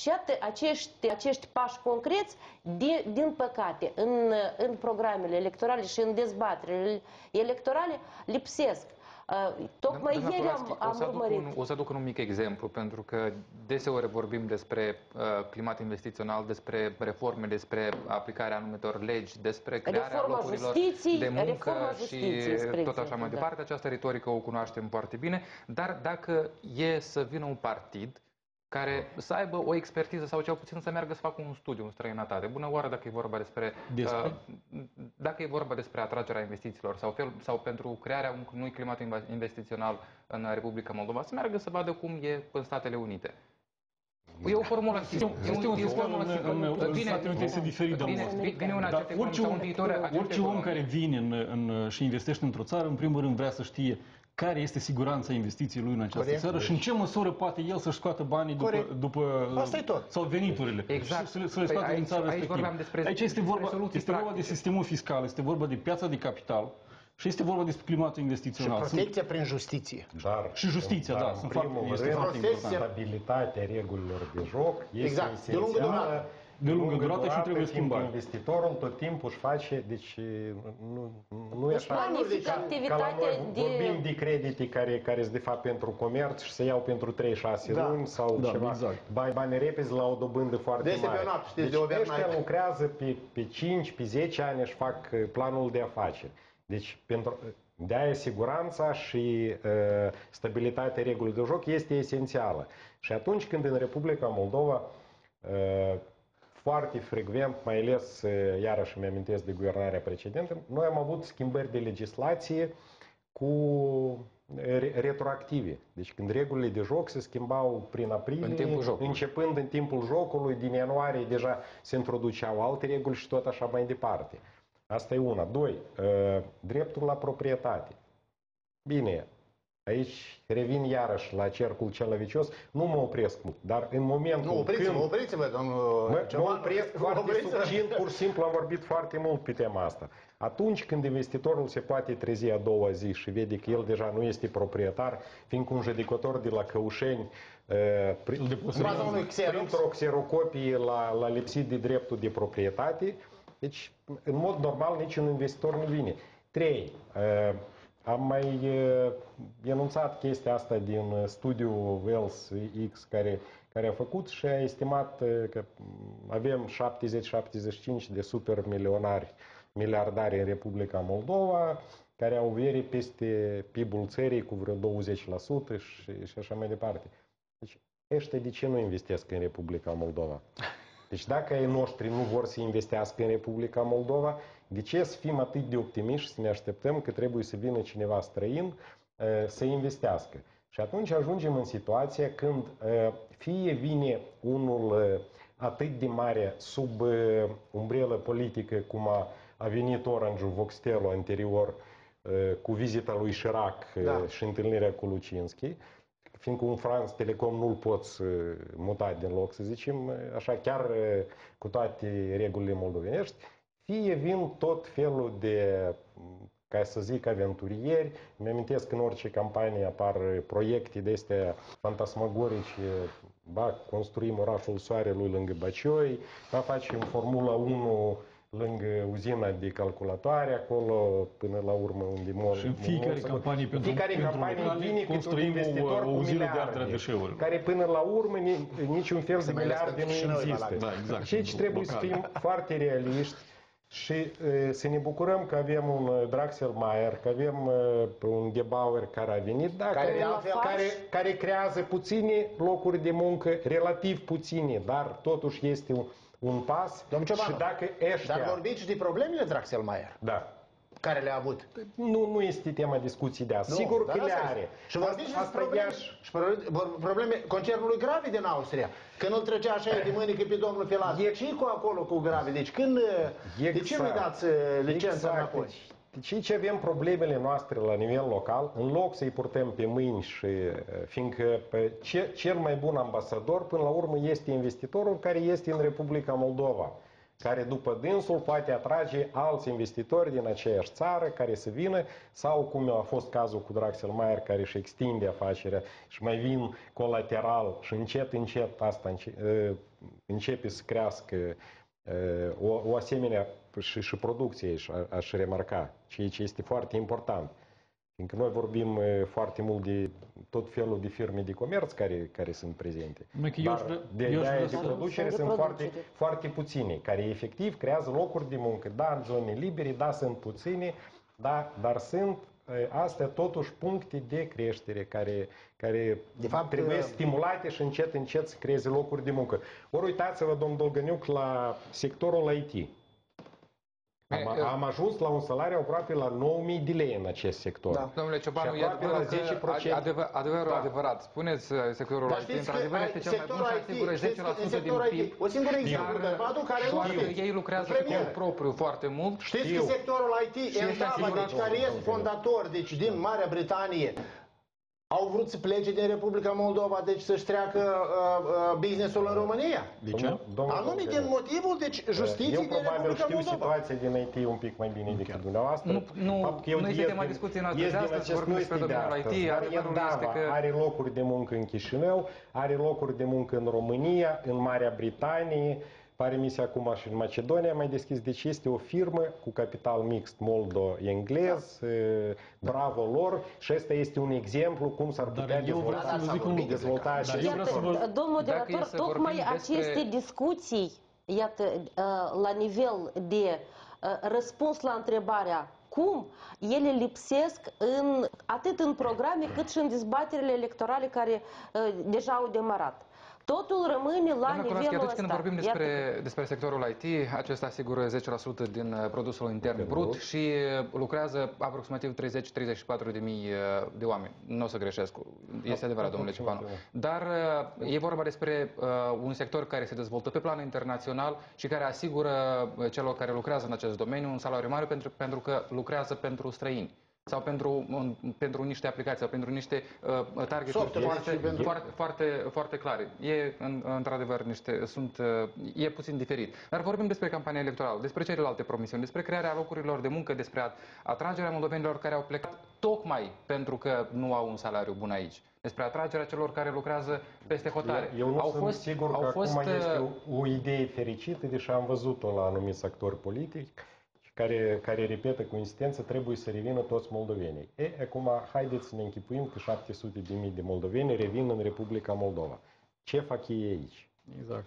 Și iată, acești, acești pași concreți, din, din păcate, în, în programele electorale și în dezbaterile electorale lipsesc. Uh, Tocmai Doamna ieri am, Polaschi, o am să aduc urmărit. Un, o să aduc un mic exemplu, pentru că deseori vorbim despre uh, climat investițional, despre reforme, despre aplicarea anumitor legi, despre crearea Reforma locurilor justiției, de muncă reforma și justiției, spre tot așa exemplu, mai da. departe. Această retorică o cunoaștem foarte bine, dar dacă e să vină un partid care să aibă o expertiză sau cel puțin să meargă să facă un studiu în străinătate. Bună oară dacă e vorba despre, Despre? uh, dacă e vorba despre atragerea investițiilor sau, fel, sau pentru crearea unui climat inva- investițional în Republica Moldova, să meargă să vadă cum e în Statele Unite. E o formulă simplă. Este un e o sistem formulă în, simplă. în, în Vine- Statele Unite este diferit de Vine, nostru. vine un Dar agent economic orice sau om, un viitor agent orice om economic. care vine în, în, și investește într-o țară, în primul rând vrea să știe care este siguranța investiției lui în această Corect. țară și în ce măsură poate el să-și scoată banii după, Corect. după Asta e tot. sau veniturile Exact. și să, le- să le Păi scoată din aici- țara aici respectivă. vorbeam despre- aici este despre vorba, soluții este vorba de practice. sistemul fiscal, este vorba de piața de capital și este vorba despre climatul Și investițional. Sunt- protecția prin justiție. Dar, Și justiția, dar da, în sunt primul foarte- este rând, foarte important. stabilitatea regulilor de joc este Exact, de lungă esențială. durată. De lungă durată și trebuie fiindcă schimbat. Investitorul tot timpul își face, deci nu, nu e Deci așa. planifică ca, ca la activitatea noi de- vorbim de credite care, care sunt de fapt pentru comerț și se iau pentru 3-6 Da. luni sau Da, ceva. exact. Bani, bani repezi la o dobândă foarte De este mare. pe noapte, știți, deci de overnight. ăștia lucrează pe, pe 5, pe 10 ani își fac uh, planul de afaceri. Deci pentru, De-aia siguranța și uh, stabilitatea regulii de joc este esențială. Și atunci când în Republica Moldova uh, foarte frecvent, mai ales, uh, iarăși îmi amintesc de guvernarea precedentă, noi am avut schimbări de legislație cu re- retroactive. Deci când regulile de joc se schimbau prin aprilie, În timpul jocului. începând în timpul jocului, din ianuarie deja se introduceau alte reguli și tot așa mai departe. Asta e una. Doi, uh, dreptul la proprietate. Bine, aici revin iarăși la cercul cel vicios, nu mă opresc mult, dar în momentul Nu, opriți-vă, când... opriți-vă, domnul Mă, mă Cioban. opresc foarte Opriți-vă. succint, pur și simplu am vorbit foarte mult pe tema asta. Atunci când investitorul se poate trezi a doua zi și vede că el deja nu este proprietar, fiindcă un judecător de la Căușeni uh, pri- Îl deposedează. În baza unui Xerox. printr-o xerocopie la, la lipsit de dreptul de proprietate, deci în mod normal niciun investitor nu vine. Trei, uh, am mai uh, enunțat chestia asta din uh, studiul Wells X care, care a făcut și a estimat uh, că mm, avem 70-75 de super milionari, miliardari în Republica Moldova, care au veri peste PIB-ul țării cu vreo 20% și, și așa mai departe. Deci, ăștia de ce nu investesc în Republica Moldova? Deci dacă ai noștri nu vor să investească în Republica Moldova, de ce să fim atât de optimiști și să ne așteptăm că trebuie să vină cineva străin uh, să investească? Și atunci ajungem în situația când uh, fie vine unul uh, atât de mare sub uh, umbrelă politică cum a, a venit Orange Voxtel anterior uh, cu vizita lui Chirac uh, Da. și întâlnirea cu Lucinski, fiindcă un France Telecom nu-l poți uh, muta din loc, să zicem, uh, așa chiar uh, cu toate regulile moldovenești, fie vin tot felul de, m, ca să zic, aventurieri. Îmi amintesc că în orice campanie apar proiecte de astea fantasmagorice, ba, construim orașul Soarelui lângă Bacioi, ba, facem Formula 1 lângă uzina de calculatoare acolo, până la urmă unde mor. Și în fiecare mor- campanie pentru, fiecare pentru campanie locale vine câte un construim investitor o, cu o uzină de miliarde, ardere a deșeurilor. care până la urmă ni- niciun fel de mai ales miliarde pentru nu Chișinău e există. valabil. Da, exact, Și aici pentru trebuie să locale. fim foarte realiști și e, să ne bucurăm că avem un uh, Draxel Mayer, că avem uh, un Gebauer care a venit, da, Care care, de altfel- care, care creează puține locuri de muncă, relativ puține, dar totuși este un, un pas. Domnul Ciobanu, și dacă ăștia... Dar vorbiți și de problemele Draxelmaier, Da. care le-a avut. Nu, nu este tema discuției de azi. Nu, Sigur dar că le asta are. este. Și vorbiți și despre asta probleme, i-aș- și pro- vor- probleme concernului Gravi din Austria. Când îl trecea așa de mânică pe domnul Filat. E și cu acolo cu Gravi. Deci când... De ce Exact. nu-i dați uh, licența Exact. înapoi? Deci, deci aici avem problemele noastre la nivel local, în loc să-i purtăm pe mâini și uh, fiindcă pe ce, cel mai bun ambasador până la urmă este investitorul care este în Republica Moldova care după dânsul poate atrage alți investitori din aceeași țară care să vină sau cum a fost cazul cu Draxel Mayer care își extinde afacerea și mai vin colateral și încet, încet asta înce- uh, începe să crească uh, o, o asemenea și, și producție aș, aș remarca, ceea ce este foarte important. Fiindcă noi vorbim uh, foarte mult de tot felul de firme de comerț care, care sunt prezente. Numai că eu aș Dar vrea- de, eu aș de, vrea de să- producere Sunt de sunt foarte, producere. foarte puține, care efectiv creează locuri de muncă. Da, în zone libere, da, sunt puține, da, dar sunt uh, astea totuși puncte de creștere care, care De fapt, trebuie uh, stimulate și încet, încet să creeze locuri de muncă. Ori uitați-vă, domnul Dolgăniuc, la sectorul IT. Am, Bine, am ajuns la un salariu aproape la 9.000 de lei în acest sector. Da. Domnule Ciobanu, Și e aproape adevărul, la că, 10%. adevăr, adevărul Da. adevărat. Spuneți uh, sectorul Dar IT, știți că într-adevăr ai- este cel mai bun sectorul și asigură IT, știți că 10% în din sectorul PIB. IT, un singur exemplu, dar vă aduc care nu Doar că știți. ei lucrează pe Premier. cont propriu foarte mult. Știți Știu. că sectorul IT, este Endava, asigurat. deci care este fondator, deci din Marea Britanie, au vrut să plece din Republica Moldova, deci să-și treacă uh, uh, businessul în România. De ce? Domnul Anume din Dolgăniuc. motivul, deci justiției Eu din probabil Republica știu Moldova. situația din IT un pic mai bine decât dumneavoastră. Nu- nu- Faptul că eu nu este ies tema din- discuției noastre ies de din astăzi, acest vorbim nu despre este de domeniul astăzi, IT, dar adevărul Endava este că- are locuri de muncă în Chișinău, are locuri de muncă în România, în Marea Britanie, pare mi se acum și în Macedonia mai deschis, deci este o firmă cu capital mixt moldo-englez, Da. eh, bravo lor și ăsta este un exemplu cum s-ar Dar putea eu vreau dezvolta, să vă zic un lucru. dezvolta Dar acest eu vreau să vă- Iată, domnul Dacă moderator, e să tocmai vorbim despre- aceste discuții, iată, uh, la nivel de uh, răspuns la întrebarea cum ele lipsesc în, atât în programe cât și în dezbaterile electorale care uh, deja au demarat. Totul rămâne la Doamna Culaschi, nivelul atunci ăsta. când vorbim Iată despre, despre sectorul IT, acesta asigură 10% din uh, produsul intern brut brut. și uh, lucrează aproximativ 30-34 de mii uh, de oameni. Nu o să greșesc, este adevărat, domnule Cipanu. Dar uh, e vorba despre uh, un sector care se dezvoltă pe plan internațional și care asigură uh, celor care lucrează în acest domeniu un salariu mare pentru, pentru că lucrează pentru străini sau pentru, un, pentru niște aplicații sau pentru niște uh, targeturi Software foarte, și pentru- foarte, foarte, foarte clare. E, în, într-adevăr, niște, sunt, uh, e puțin diferit. Dar vorbim despre campania electorală, despre celelalte promisiuni, despre crearea locurilor de muncă, despre a- atragerea moldovenilor care au plecat tocmai pentru că nu au un salariu bun aici. Despre atragerea celor care lucrează peste hotare. Eu nu au sunt fost, sigur au că fost, acum este uh, o, o idee fericită, deși am văzut-o la anumiți actori politici, care, care repetă cu insistență, trebuie să revină toți moldovenii. E, acum, haideți să ne închipuim că 700 de mii de moldoveni revin în Republica Moldova. Ce fac ei aici? Exact.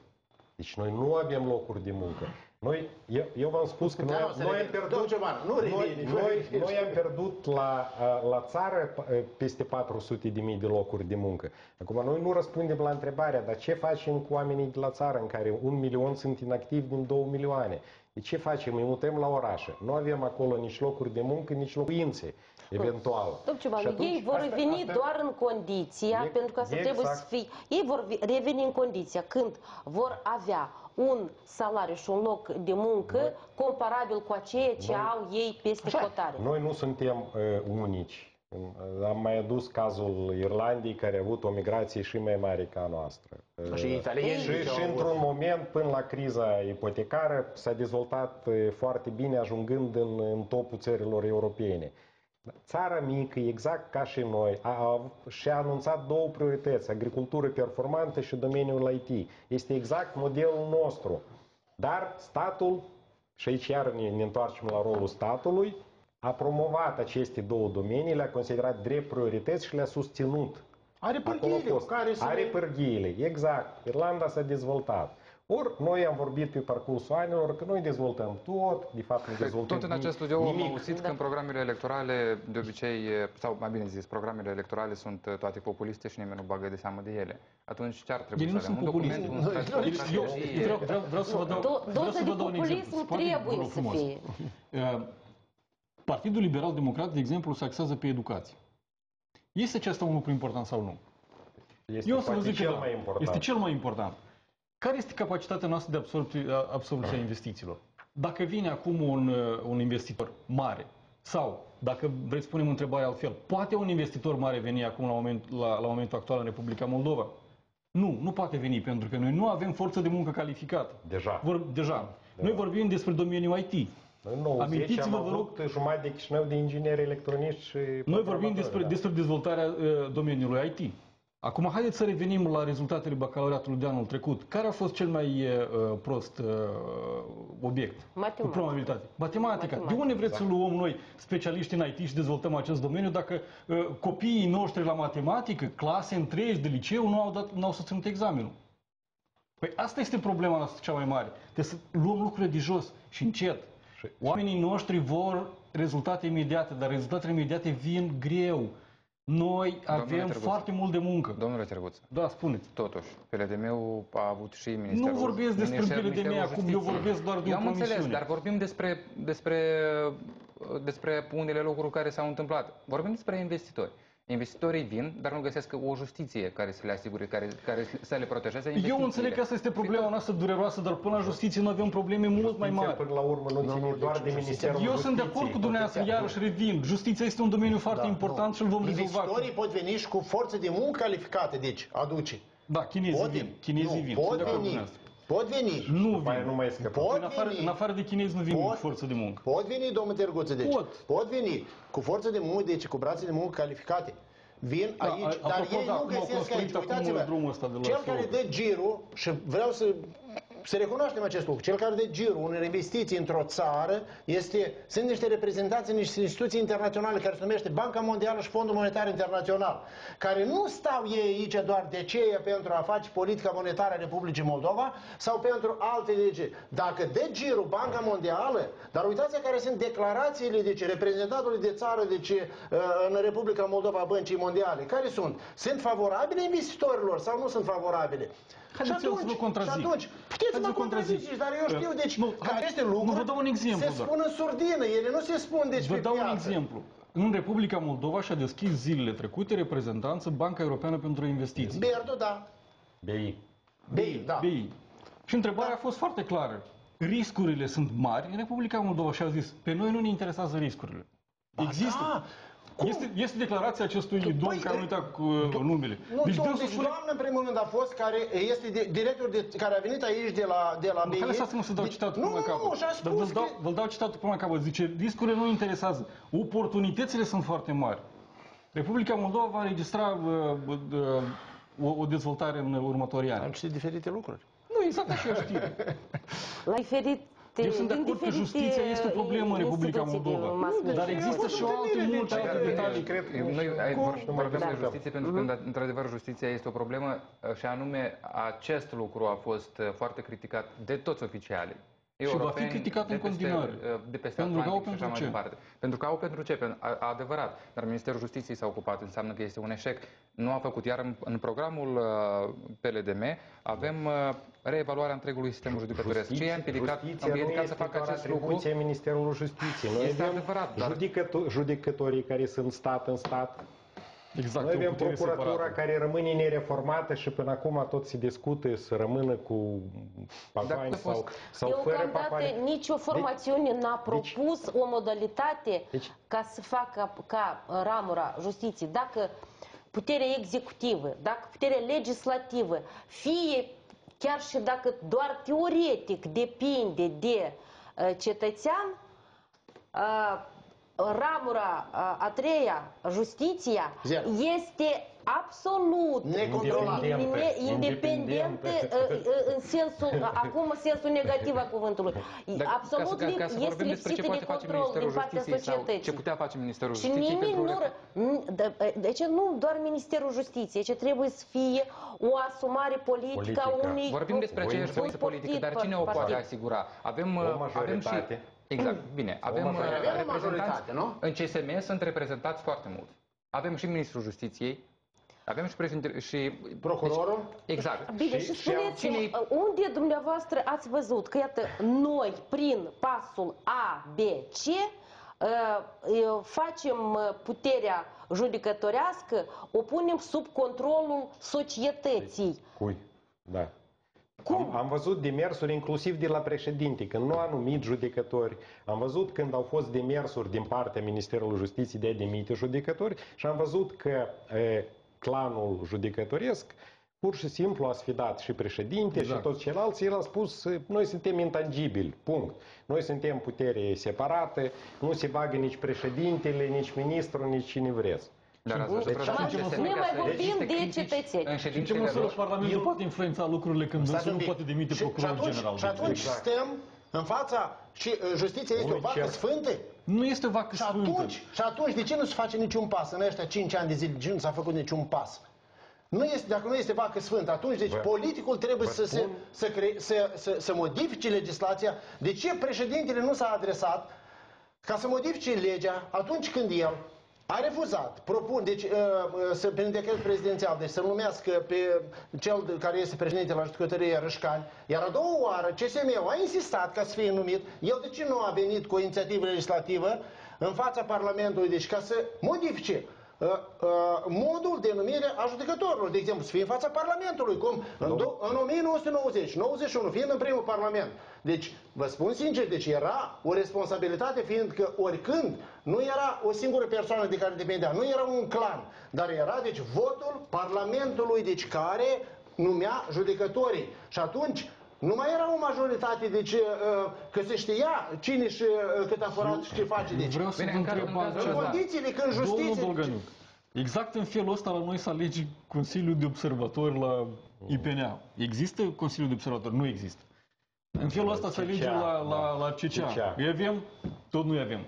Deci noi nu avem locuri de muncă. Noi, eu, eu v-am spus că noi, Puteam să noi am revenim. pierdut, Domnul Cioban, nu noi, revine, nu noi, revine. noi am pierdut la, la țară peste 400 de mii de locuri de muncă. Acum noi nu răspundem la întrebarea, dar ce facem cu oamenii de la țară în care un milion sunt inactivi din 2 milioane? De ce facem? Îi mutăm la orașe. Nu avem acolo nici locuri de muncă, nici locuințe, eventual. Domnul Ciobanu, Și atunci, ei vor asta- reveni asta- doar în condiția, E- pentru că asta trebuie exact. să fie, ei vor vi- reveni în condiția când vor avea un salariu și un loc de muncă comparabil cu aceea ce Noi- au ei peste Așa. hotare. Noi nu suntem uh, unici. Uh, Am mai adus cazul Irlandei, care a avut o migrație și mai mare ca a noastră. Uh, Și italienii și, ce au și avut. într-un moment, până la criza ipotecară, s-a dezvoltat uh, foarte bine, ajungând în, în topul țărilor europene. Țara mică, exact ca și noi, a, a, și-a anunțat două priorități, agricultură performantă și domeniul IT. Este exact modelul nostru. Dar statul, și aici iar ne, ne întoarcem la rolul statului, a promovat aceste două domenii, le-a considerat drept priorități și le-a susținut. Are Acolo a pârghiile fost. care să Are le- pârghiile, exact. Irlanda s-a dezvoltat. Ori noi am vorbit pe parcursul anilor că noi dezvoltăm tot, de fapt nu dezvoltăm Tot în acest ni- studio am nimic. auzit că în programele electorale, de obicei, sau mai bine zis, programele electorale sunt uh, toate populiste și nimeni nu bagă de seamă de ele. Atunci ce ar trebui Ele să nu avem? sunt Un document, populiste. un strat- o Eu, eu strategie? vreau, vreau, vreau să vă dau, Do- vreau doză să de vă dau un exemplu. populism Poate vă trebuie rog să frumos. fie. Uh, Partidul Liberal Democrat, de exemplu, se axează pe educație. Este acesta un lucru important sau nu? Este Eu o să vă poate zic că cel da. mai important. Este cel mai important. Care este capacitatea noastră de absorpție, a- absorpție a investițiilor? Dacă vine acum un, uh, un investitor mare sau, dacă vreți să punem întrebarea altfel, poate un investitor mare veni acum la, moment, la, la momentul actual în Republica Moldova? Nu, nu poate veni, pentru că noi nu avem forță de muncă calificată. Deja. Vor, deja. Noi vorbim despre domeniul IT. Noi în 90 Amintiți-vă, am vă rog, avut jumătate de Chișinău de ingineri electroniști și Noi vorbim programatori, despre, da. despre dezvoltarea uh, domeniului IT. Acum, haideți să revenim la rezultatele bacalaureatului de anul trecut. Care a fost cel mai uh, prost uh, obiect? Matematică. Cu probabilitate. Matematica. De Matematică. unde vreți să luăm noi specialiști în IT și dezvoltăm acest domeniu dacă uh, copiii noștri la matematică, clase întregi de liceu, nu au, dat, nu au susținut examenul? Păi asta este problema noastră cea mai mare. Trebuie să luăm lucrurile de jos și încet. Oamenii noștri vor rezultate imediate, dar rezultatele imediate vin greu. Noi avem Tărbuț. foarte mult de muncă. Domnule Terguț, Da, spuneți. totuși, PLDM-ul a avut și Ministerul... Nu vorbesc despre Ministerul- PLDM Ministerul acum, eu Justiției. vorbesc doar de Eu o am înțeles, promisiune. dar vorbim despre, despre, despre unele lucruri care s-au întâmplat. Vorbim despre investitori. Investitorii vin, dar nu găsesc o justiție care să le asigure, care, care să le protejeze Eu investițiile. înțeleg că asta este problema noastră dureroasă, dar până la justiție nu avem probleme mult mai Justiția, mari. Până la urmă nu ține doar de Ministerul Eu sunt de acord Justiției. cu dumneavoastră, iarăși revin. Justiția este un domeniu foarte Da, important nu. și îl vom rezolva. Investitorii pot veni și cu forță de muncă calificată, deci aduce. Da, chinezii Pot vin. veni. Chinezii nu, vin. Pot Sunt de acord cu veni. dumneavoastră. Pot veni. Nu După aia vin. nu mai scăpăm. Pot În afară, veni. în afară de chinezi nu vin Pot. cu forță de muncă. Pot veni, domnul Terguță, deci. Pot. Pot veni cu forță de muncă, deci cu brațe de muncă calificate. Vin Da, aici, a- dar apropo, ei da, nu cum au găsesc construit aici. acum Uitați-vă, drumul ăsta de la cel care Său. dă girul și vreau să să recunoaștem acest lucru. Cel care de girul unei investiții într-o țară este, sunt niște reprezentanți în niște instituții internaționale care se numește Banca Mondială și Fondul Monetar Internațional, care nu stau ei aici doar de ce pentru a face politica monetară a Republicii Moldova sau pentru alte lege. Dacă de girul Banca Mondială, dar uitați care sunt declarațiile deci, reprezentantului de țară deci, uh, în Republica Moldova Băncii Mondiale. Care sunt? Sunt favorabile investitorilor sau nu sunt favorabile? Haideți și eu atunci, să vă contrazic. Și atunci, puteți să Haideți mă să contrazic. contraziceți, dar eu știu, deci, Nu, că aceste nu, lucruri vă dau un exemplu se doar. spun în surdină, ele nu se spun deci Vă pe dau un piață. exemplu. În Republica Moldova și-a deschis zilele trecute reprezentanță Banca Europeană pentru Investiții. Berdu, da. BI. BI, da. BI. Și întrebarea a fost foarte clară. Riscurile sunt mari în Republica Moldova și a zis, pe noi nu ne interesează riscurile. Există. da. Cum? Este, este declarația acestui domn Păi, care nu uitat cu numele. Nu, deci, dânsul deci spune- doamnă, în primul rând, a fost care este de, director de, care a venit aici de la, de la Nu, BI. Hai lăsați-mă să dau Deci- citatul nu, până la nu, capăt. nu, și a Dar spus vă dau, că... vă dau citatul până la capăt. Zice, riscurile nu interesează. Oportunitățile sunt foarte mari. Republica Moldova va înregistra uh, uh, o, o dezvoltare în următorii ani. Am citit diferite lucruri. Nu, exact așa știe. La diferite Eu sunt de din acord că diferite justiția este o problemă în Republica instituții din Moldova. mass media. Dar există și o altă multe alte detalii. Cred că Noi ai Cum? vor- vorbim Da. de justiție pentru că, într-adevăr, justiția este o problemă uh, și anume acest lucru a fost uh, foarte criticat de toți oficialii. Și va fi europeni, criticat de în peste, continuare. uh, De peste Pentru că au Atlantic și așa pentru mai ce? departe. Pentru că au pentru ce? Pen- a- Adevărat. Dar Ministerul Justiției s-a ocupat, înseamnă că este un eșec. Nu a făcut. Iar în, în programul uh, PLDM avem uh, reevaluarea întregului sistem judecătoresc. Ce i-a împiedicat, justiția împiedicat nu să este facă doar acest lucru? atribuția Ministerului Justiției. Noi Este avem adevărat, dar- judecăto- judecătorii care sunt stat în stat. Exact, Noi o avem putere procuratura separată. care rămâne nereformată și până acum tot se discută să rămână cu pavani Dar sau, sau fără Deocamdată pavani. nicio formațiune n-a propus o modalitate Deci- ca să facă ca ramura justiției, dacă puterea executivă, dacă puterea legislativă, fie chiar și dacă doar teoretic depinde de uh, cetățean, uh, ramura uh, a treia, justiția, Zero. este absolut Necontrolată. ne- Independentă. independentă uh, uh, în sensul, acum în sensul negativ a cuvântului. Dar Absolut ca să, ca, ca să este vorbim despre ce lipsită de poate face control din Ministerul partea Justiției sau ce societății. putea face Ministerul Și Justiției nimic pentru nu... ră- n- de- De ce nu doar Ministerul Justiției, ce trebuie să fie o asumare politică a Politică. unui... Vorbim despre aceeași Voință. voință politică, dar cine o poate asigura? Avem, uh, avem și... majoritate. Exact, bine. Avem, uh, majoritate. Avem o reprezentanți, majoritate, nu? în CSM sunt reprezentați foarte mult. Avem și Ministrul Justiției, avem și președintele și... Procurorul? Deci, exact. Bine, și, cine- spuneți-mi, unde dumneavoastră ați văzut că, iată, noi, prin pasul A, B, C, uh, uh, facem uh, puterea judecătorească, o punem sub controlul societății. Cui? Da. Am, am văzut demersuri inclusiv de la președinte, când nu a numit judecători. Am văzut când au fost demersuri din partea Ministerului Justiției de a demite judecători și am văzut că e, clanul judecătoresc pur și simplu a sfidat și președinte Exact. și toți ceilalți. El a spus, e, noi suntem intangibili, punct. Noi suntem putere separată, nu se bagă nici președintele, nici ministrul, nici cine vreți. Dar ați văzut Deci, vreodată în ce în măsură- CSM Ne ca mai să vorbim existe de critici cetățeni. În În ce ședințele măsură lor? Parlamentul Eu- poate influența lucrurile când Stați dânsul un nu pic. poate demite Și- și procurorul atunci, general? Și atunci Exact. stăm în fața și uh, justiția este o Unui vacă cer. sfântă? Nu este vacă Și sfântă. atunci, și atunci, de ce nu se face niciun pas? În ăștia 5 ani de zile, de ce nu s-a făcut niciun pas? Nu este, dacă nu este vacă sfântă, atunci deci Vă- politicul trebuie vă să, se, spun- să, cre, să, să, să modifice legislația. De ce președintele nu s-a adresat ca să modifice legea atunci când el a refuzat, propun, deci, uh, uh, să, prin decret prezidențial, deci să-l numească pe cel care este președinte la judecătorie Rășcani, iar a doua oară CSM-ul a insistat ca să fie numit, el de ce nu a venit cu o inițiativă legislativă în fața Parlamentului, deci ca să modifice uh, uh, modul de numire a judecătorilor, de exemplu, să fie în fața Parlamentului, cum în, do- în 1990, 91, fiind în primul Parlament. Deci, vă spun sincer, deci era o responsabilitate, fiindcă oricând nu era o singură persoană de care depindea, nu era un clan, dar era, deci, votul Parlamentului, deci, care numea judecătorii. Și atunci, nu mai era o majoritate, deci, uh, că se știa cine și uh, cât a furat și ce face. Deci, Vreau să Bine, vă în cazul- întreb în cazul în altceva. ăsta- condițiile când Domnul justiția... Dolganiuc, exact în felul ăsta la noi să alegi Consiliul de Observatori la IPNA. Există Consiliul de Observatori? Nu există. În felul ăsta se alege CCA, la, la, da. la CCA. CCA. Îi avem, tot nu avem.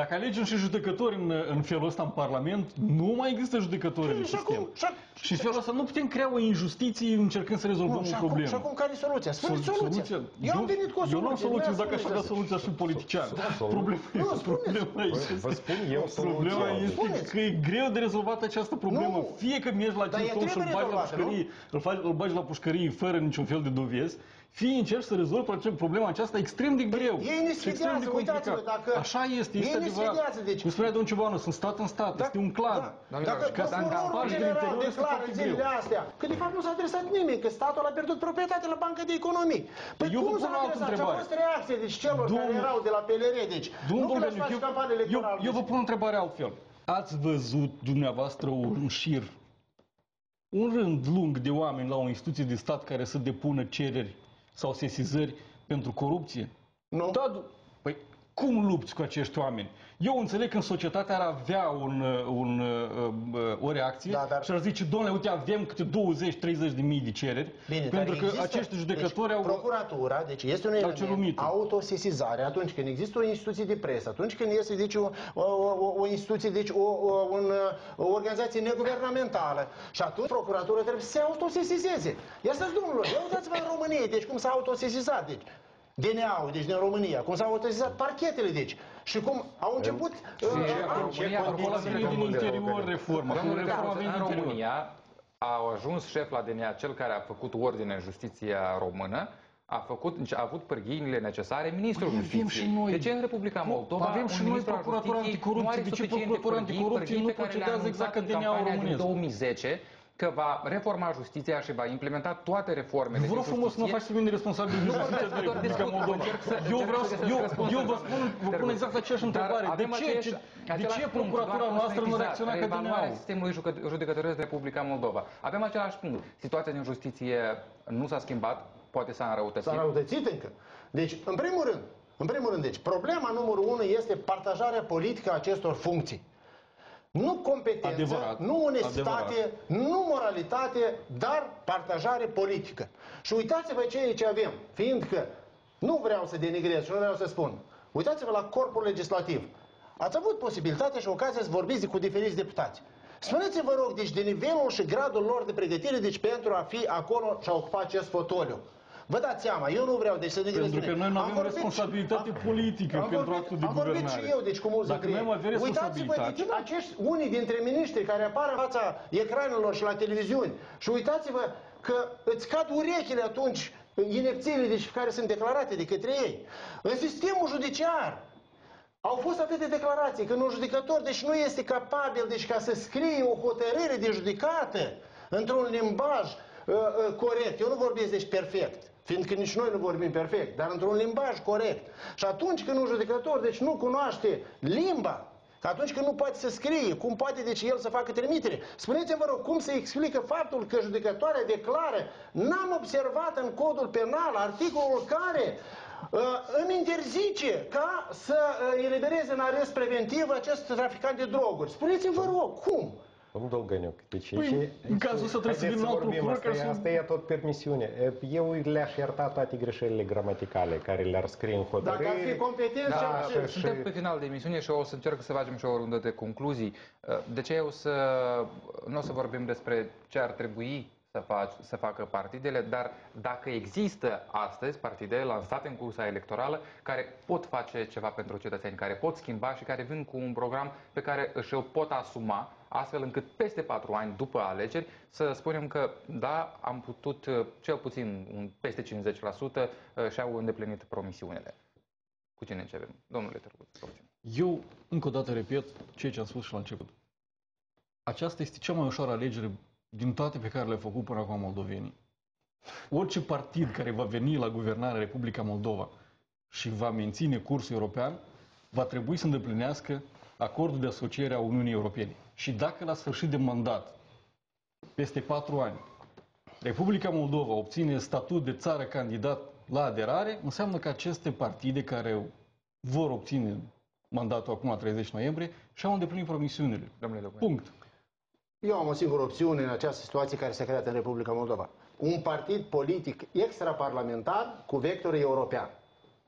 Dacă alegem și judecători în, în felul ăsta în Parlament, nu mai există judecători în Și sistem. acum- și ac- Și în felul ăsta nu putem crea o injustiție încercând să rezolvăm Nu, și o acum, problemă. și acum care e soluția? Spune Sol- soluția. Eu am venit cu o Eu nu am soluție. soluție, dumneavoastră dacă aș avea spuneți soluție, aș fi politician. Soluție. Problema, Nu, spuneți. problema este, Vă, vă spun eu problema soluția. este Spuneți. că e greu de rezolvat această problemă. Nu. Fie că mergi la Dar ea cinci și îl trebuie bagi la rezolvată, pușcărie, îl, faci, îl bagi la pușcărie fără niciun fel de dovezi, fie încerci să rezolvi proce- problema aceasta extrem de greu. ei ne și extrem de sfidează, uitați-vă, complicat. dacă- Așa este, ei este ne adevărat. sfidează, deci- Cum spunea domnul Ciobanu, sunt stat în stat, este un clan. Da. Doamnelor, Dacă ca să procurorul încampari din general interior este declară foarte zilele greu. astea că de fapt nu s-a adresat nimeni, că statul a pierdut proprietate la Banca de Economii. Păi Eu vă cum pun s-a o altă adresat? Și a întrebare. fost reacție deci celor care Domnul- erau de la PLR, deci nu Domnul că le-ați Bălenic, face eu, șcampanie eu, electorală. eu vă deci. pun o întrebare altfel. Ați văzut dumneavoastră un șir, un rând lung de oameni la o instituție de stat care să depună cereri sau sesizări pentru corupție? Nu. Da, du- păi cum lupți cu acești oameni? Eu înțeleg că în societate ar avea un, uh, un, uh, uh, o reacție Da, dar- și ar zice, domnule, uite, avem câte 20-30 de mii de cereri, Bine, pentru dar că există, acești judecători deci, au... Procuratura, deci este un Au element cerut mită. autosesizare atunci când există o instituție de presă, atunci când este deci, o, o, o, o instituție, deci o, o, un, o organizație neguvernamentală și atunci procuratura trebuie să se autosesizeze. Ia să domnilor, ia uitați-vă în România, deci cum s-a autosesizat, deci DNA-ul, deci din România, cum s-au autosesizat parchetele, deci, și cum au început... uh, în uh, România, Acolo a venit din interior reforma. Domnule Reforma a Răduț, venit în din interior. România a ajuns șef la DNA, cel care a făcut ordine în justiția română, a, făcut, deci a avut pârghiile necesare ministrul Păi, avem justiției. și noi. De ce în Republica Nu, Moldova avem și un noi ministru al procuratură justiției anticorupție? nu are De ce suficiente procuratură pârghii, anticorupție pârghii nu pe care le-a procedează exact anunțat ca în DNA-ul campania din românesc? 2010 că va reforma justiția și va implementa toate reformele Vă din rog frumos să mă justiție. faci pe mine responsabil de justiția de doar Republica discut, Moldova. încerc să- Eu încerc vreau să să, găsesc eu, răspunsul. eu vă spun, vă pun exact aceeași Dar întrebare. De avem ce, aceeași- ce- de același ce punct, procuratura doar noastră nu conștientizat, reacționa ca reevaluarea DNA-ul? sistemului jucă- judecătoresc de Republica Moldova. Avem același punct. Situația din justiție nu s-a schimbat, poate s-a înrăutățit. S-a răutățit încă. Deci, în primul rând, în primul rând, deci, problema numărul unu este partajarea politică a acestor funcții. Nu competență, Adevărat. nu onestate, Adevărat. nu moralitate, dar partajare politică. Și uitați-vă ce ce avem, fiindcă nu vreau să denigrez și nu vreau să spun. Uitați-vă la corpul legislativ. Ați avut posibilitatea și ocazia să vorbiți cu diferiți deputați. Spuneți-vă, rog, deci de nivelul și gradul lor de pregătire, deci pentru a fi acolo și a ocupa acest fotoliu. Vă dați seama, eu nu vreau deci să ne Pentru că noi nu avem responsabilitate politică am pentru vorbit, actul de am vorbit guvernare. și eu, deci cu mulți Dacă dintre noi am ei. avea Uitați-vă, responsabilitate- deci acești unii dintre miniștri care apar în fața ecranelor și la televiziuni și uitați-vă că îți cad urechile atunci inepțiile deci, care sunt declarate de către ei. În sistemul judiciar, au fost atâtea declarații că un judecător deci nu este capabil deci ca să scrie o hotărâre de judecată într-un limbaj uh, uh, corect. Eu nu vorbesc deci perfect, fiindcă nici noi nu vorbim perfect, dar într-un limbaj corect. Și atunci când un judecător deci nu cunoaște limba, că atunci când nu poate să scrie, cum poate deci el să facă trimitere? Spuneți-mi, vă rog, cum se explică faptul că judecătoarea declară n-am observat în codul penal articolul care uh, îmi interzice ca să uh, elibereze în arest preventiv acest traficant de droguri. Spuneți-mi, vă rog, cum? Domnul Dolgăniuc, deci Păi, aici- în cazul ăsta trebuie să haideți vină un alt vorbim, procuror asta, care e, să- asta e tot permisiune. Eu le-aș ierta toate greșelile gramaticale care le-ar scrie în hotărâri. Dacă ar fi competent, Da, cel puțin. și- suntem pe final de emisiune și o să încerc să facem și o rundă de concluzii. De ce eu să nu o să vorbim despre ce ar trebui să, fac, să facă partidele, dar dacă există astăzi partide lansate în cursa electorală care pot face ceva pentru cetățeni, care pot schimba și care vin cu un program pe care își îl pot asuma, astfel încât peste patru ani după alegeri să spunem că da, am putut uh, cel puțin un peste 50% uh, și-au îndeplinit promisiunile. Cu cine începem? Domnule Tărbuț, vă rog. Eu, încă o dată, repet ceea ce am spus și la început. Aceasta este cea mai ușoară alegere din toate pe care le-au făcut până acum moldovenii. Orice partid care va veni la guvernarea Republica Moldova și va menține cursul european, va trebui să îndeplinească acordul de asociere a Uniunii Europene. Și dacă la sfârșit de mandat, peste patru ani, Republica Moldova obține statut de țară candidat la aderare, înseamnă că aceste partide care vor obține mandatul acum la 30 noiembrie și-au îndeplinit promisiunile. Domnule Lăbune. Punct. Eu am o singură opțiune în această situație care s-a creat în Republica Moldova. un partid politic extraparlamentar cu vector european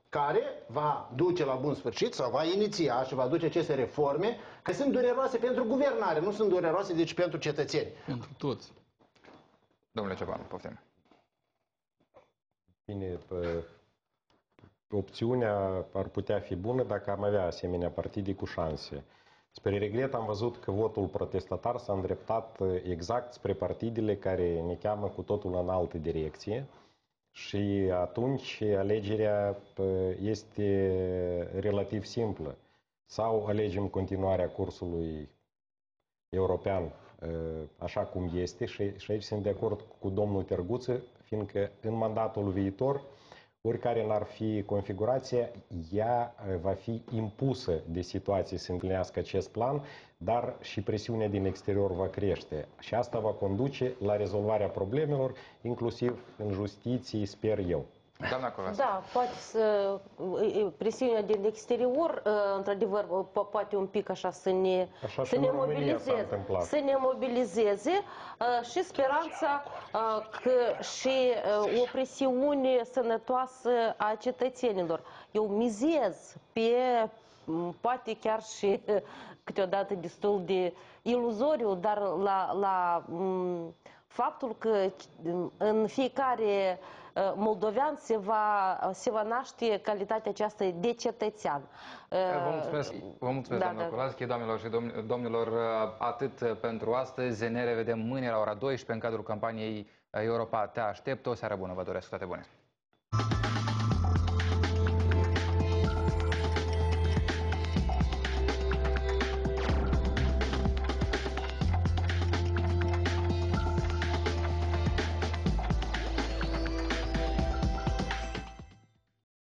care va duce la bun sfârșit sau va iniția și va duce aceste reforme, că sunt dureroase pentru guvernare, nu sunt dureroase deci pentru cetățeni. Pentru toți. Domnule Ciobanu, poftim. Bine, pă, opțiunea ar putea fi bună dacă am avea asemenea partide cu șanse. Spre regret am văzut că votul protestatar s-a îndreptat exact spre partidele care ne cheamă cu totul în altă direcție și atunci alegerea pă, este relativ simplă. Sau alegem continuarea cursului european așa cum este și, și aici sunt de acord cu domnul Terguță, fiindcă în mandatul viitor oricare n-ar fi configurația, ea va fi impusă de situații să întâlnească acest plan, dar și presiunea din exterior va crește. Și asta va conduce la rezolvarea problemelor, inclusiv în justiție, sper eu. Doamna Covas. Da, poate să, presiunea din exterior, într-adevăr, po- poate un pic așa să ne, Așa și să în ne România s-a mobilizeze, întâmplat. să ne mobilizeze și speranța că și o presiune sănătoasă a cetățenilor. Eu mizez pe m, poate chiar și câteodată destul de iluzoriu, dar la, la m, faptul că m, în fiecare uh, moldovean se va, se va naște calitatea aceasta de cetățean. Vă mulțumesc, vă mulțumesc Da, doamnă da. Colaschi, doamnelor și domn- domnilor, atât pentru astăzi. Ne revedem mâine la ora 12 în cadrul campaniei Europa Te Aștept. O seară bună, vă doresc toate bune!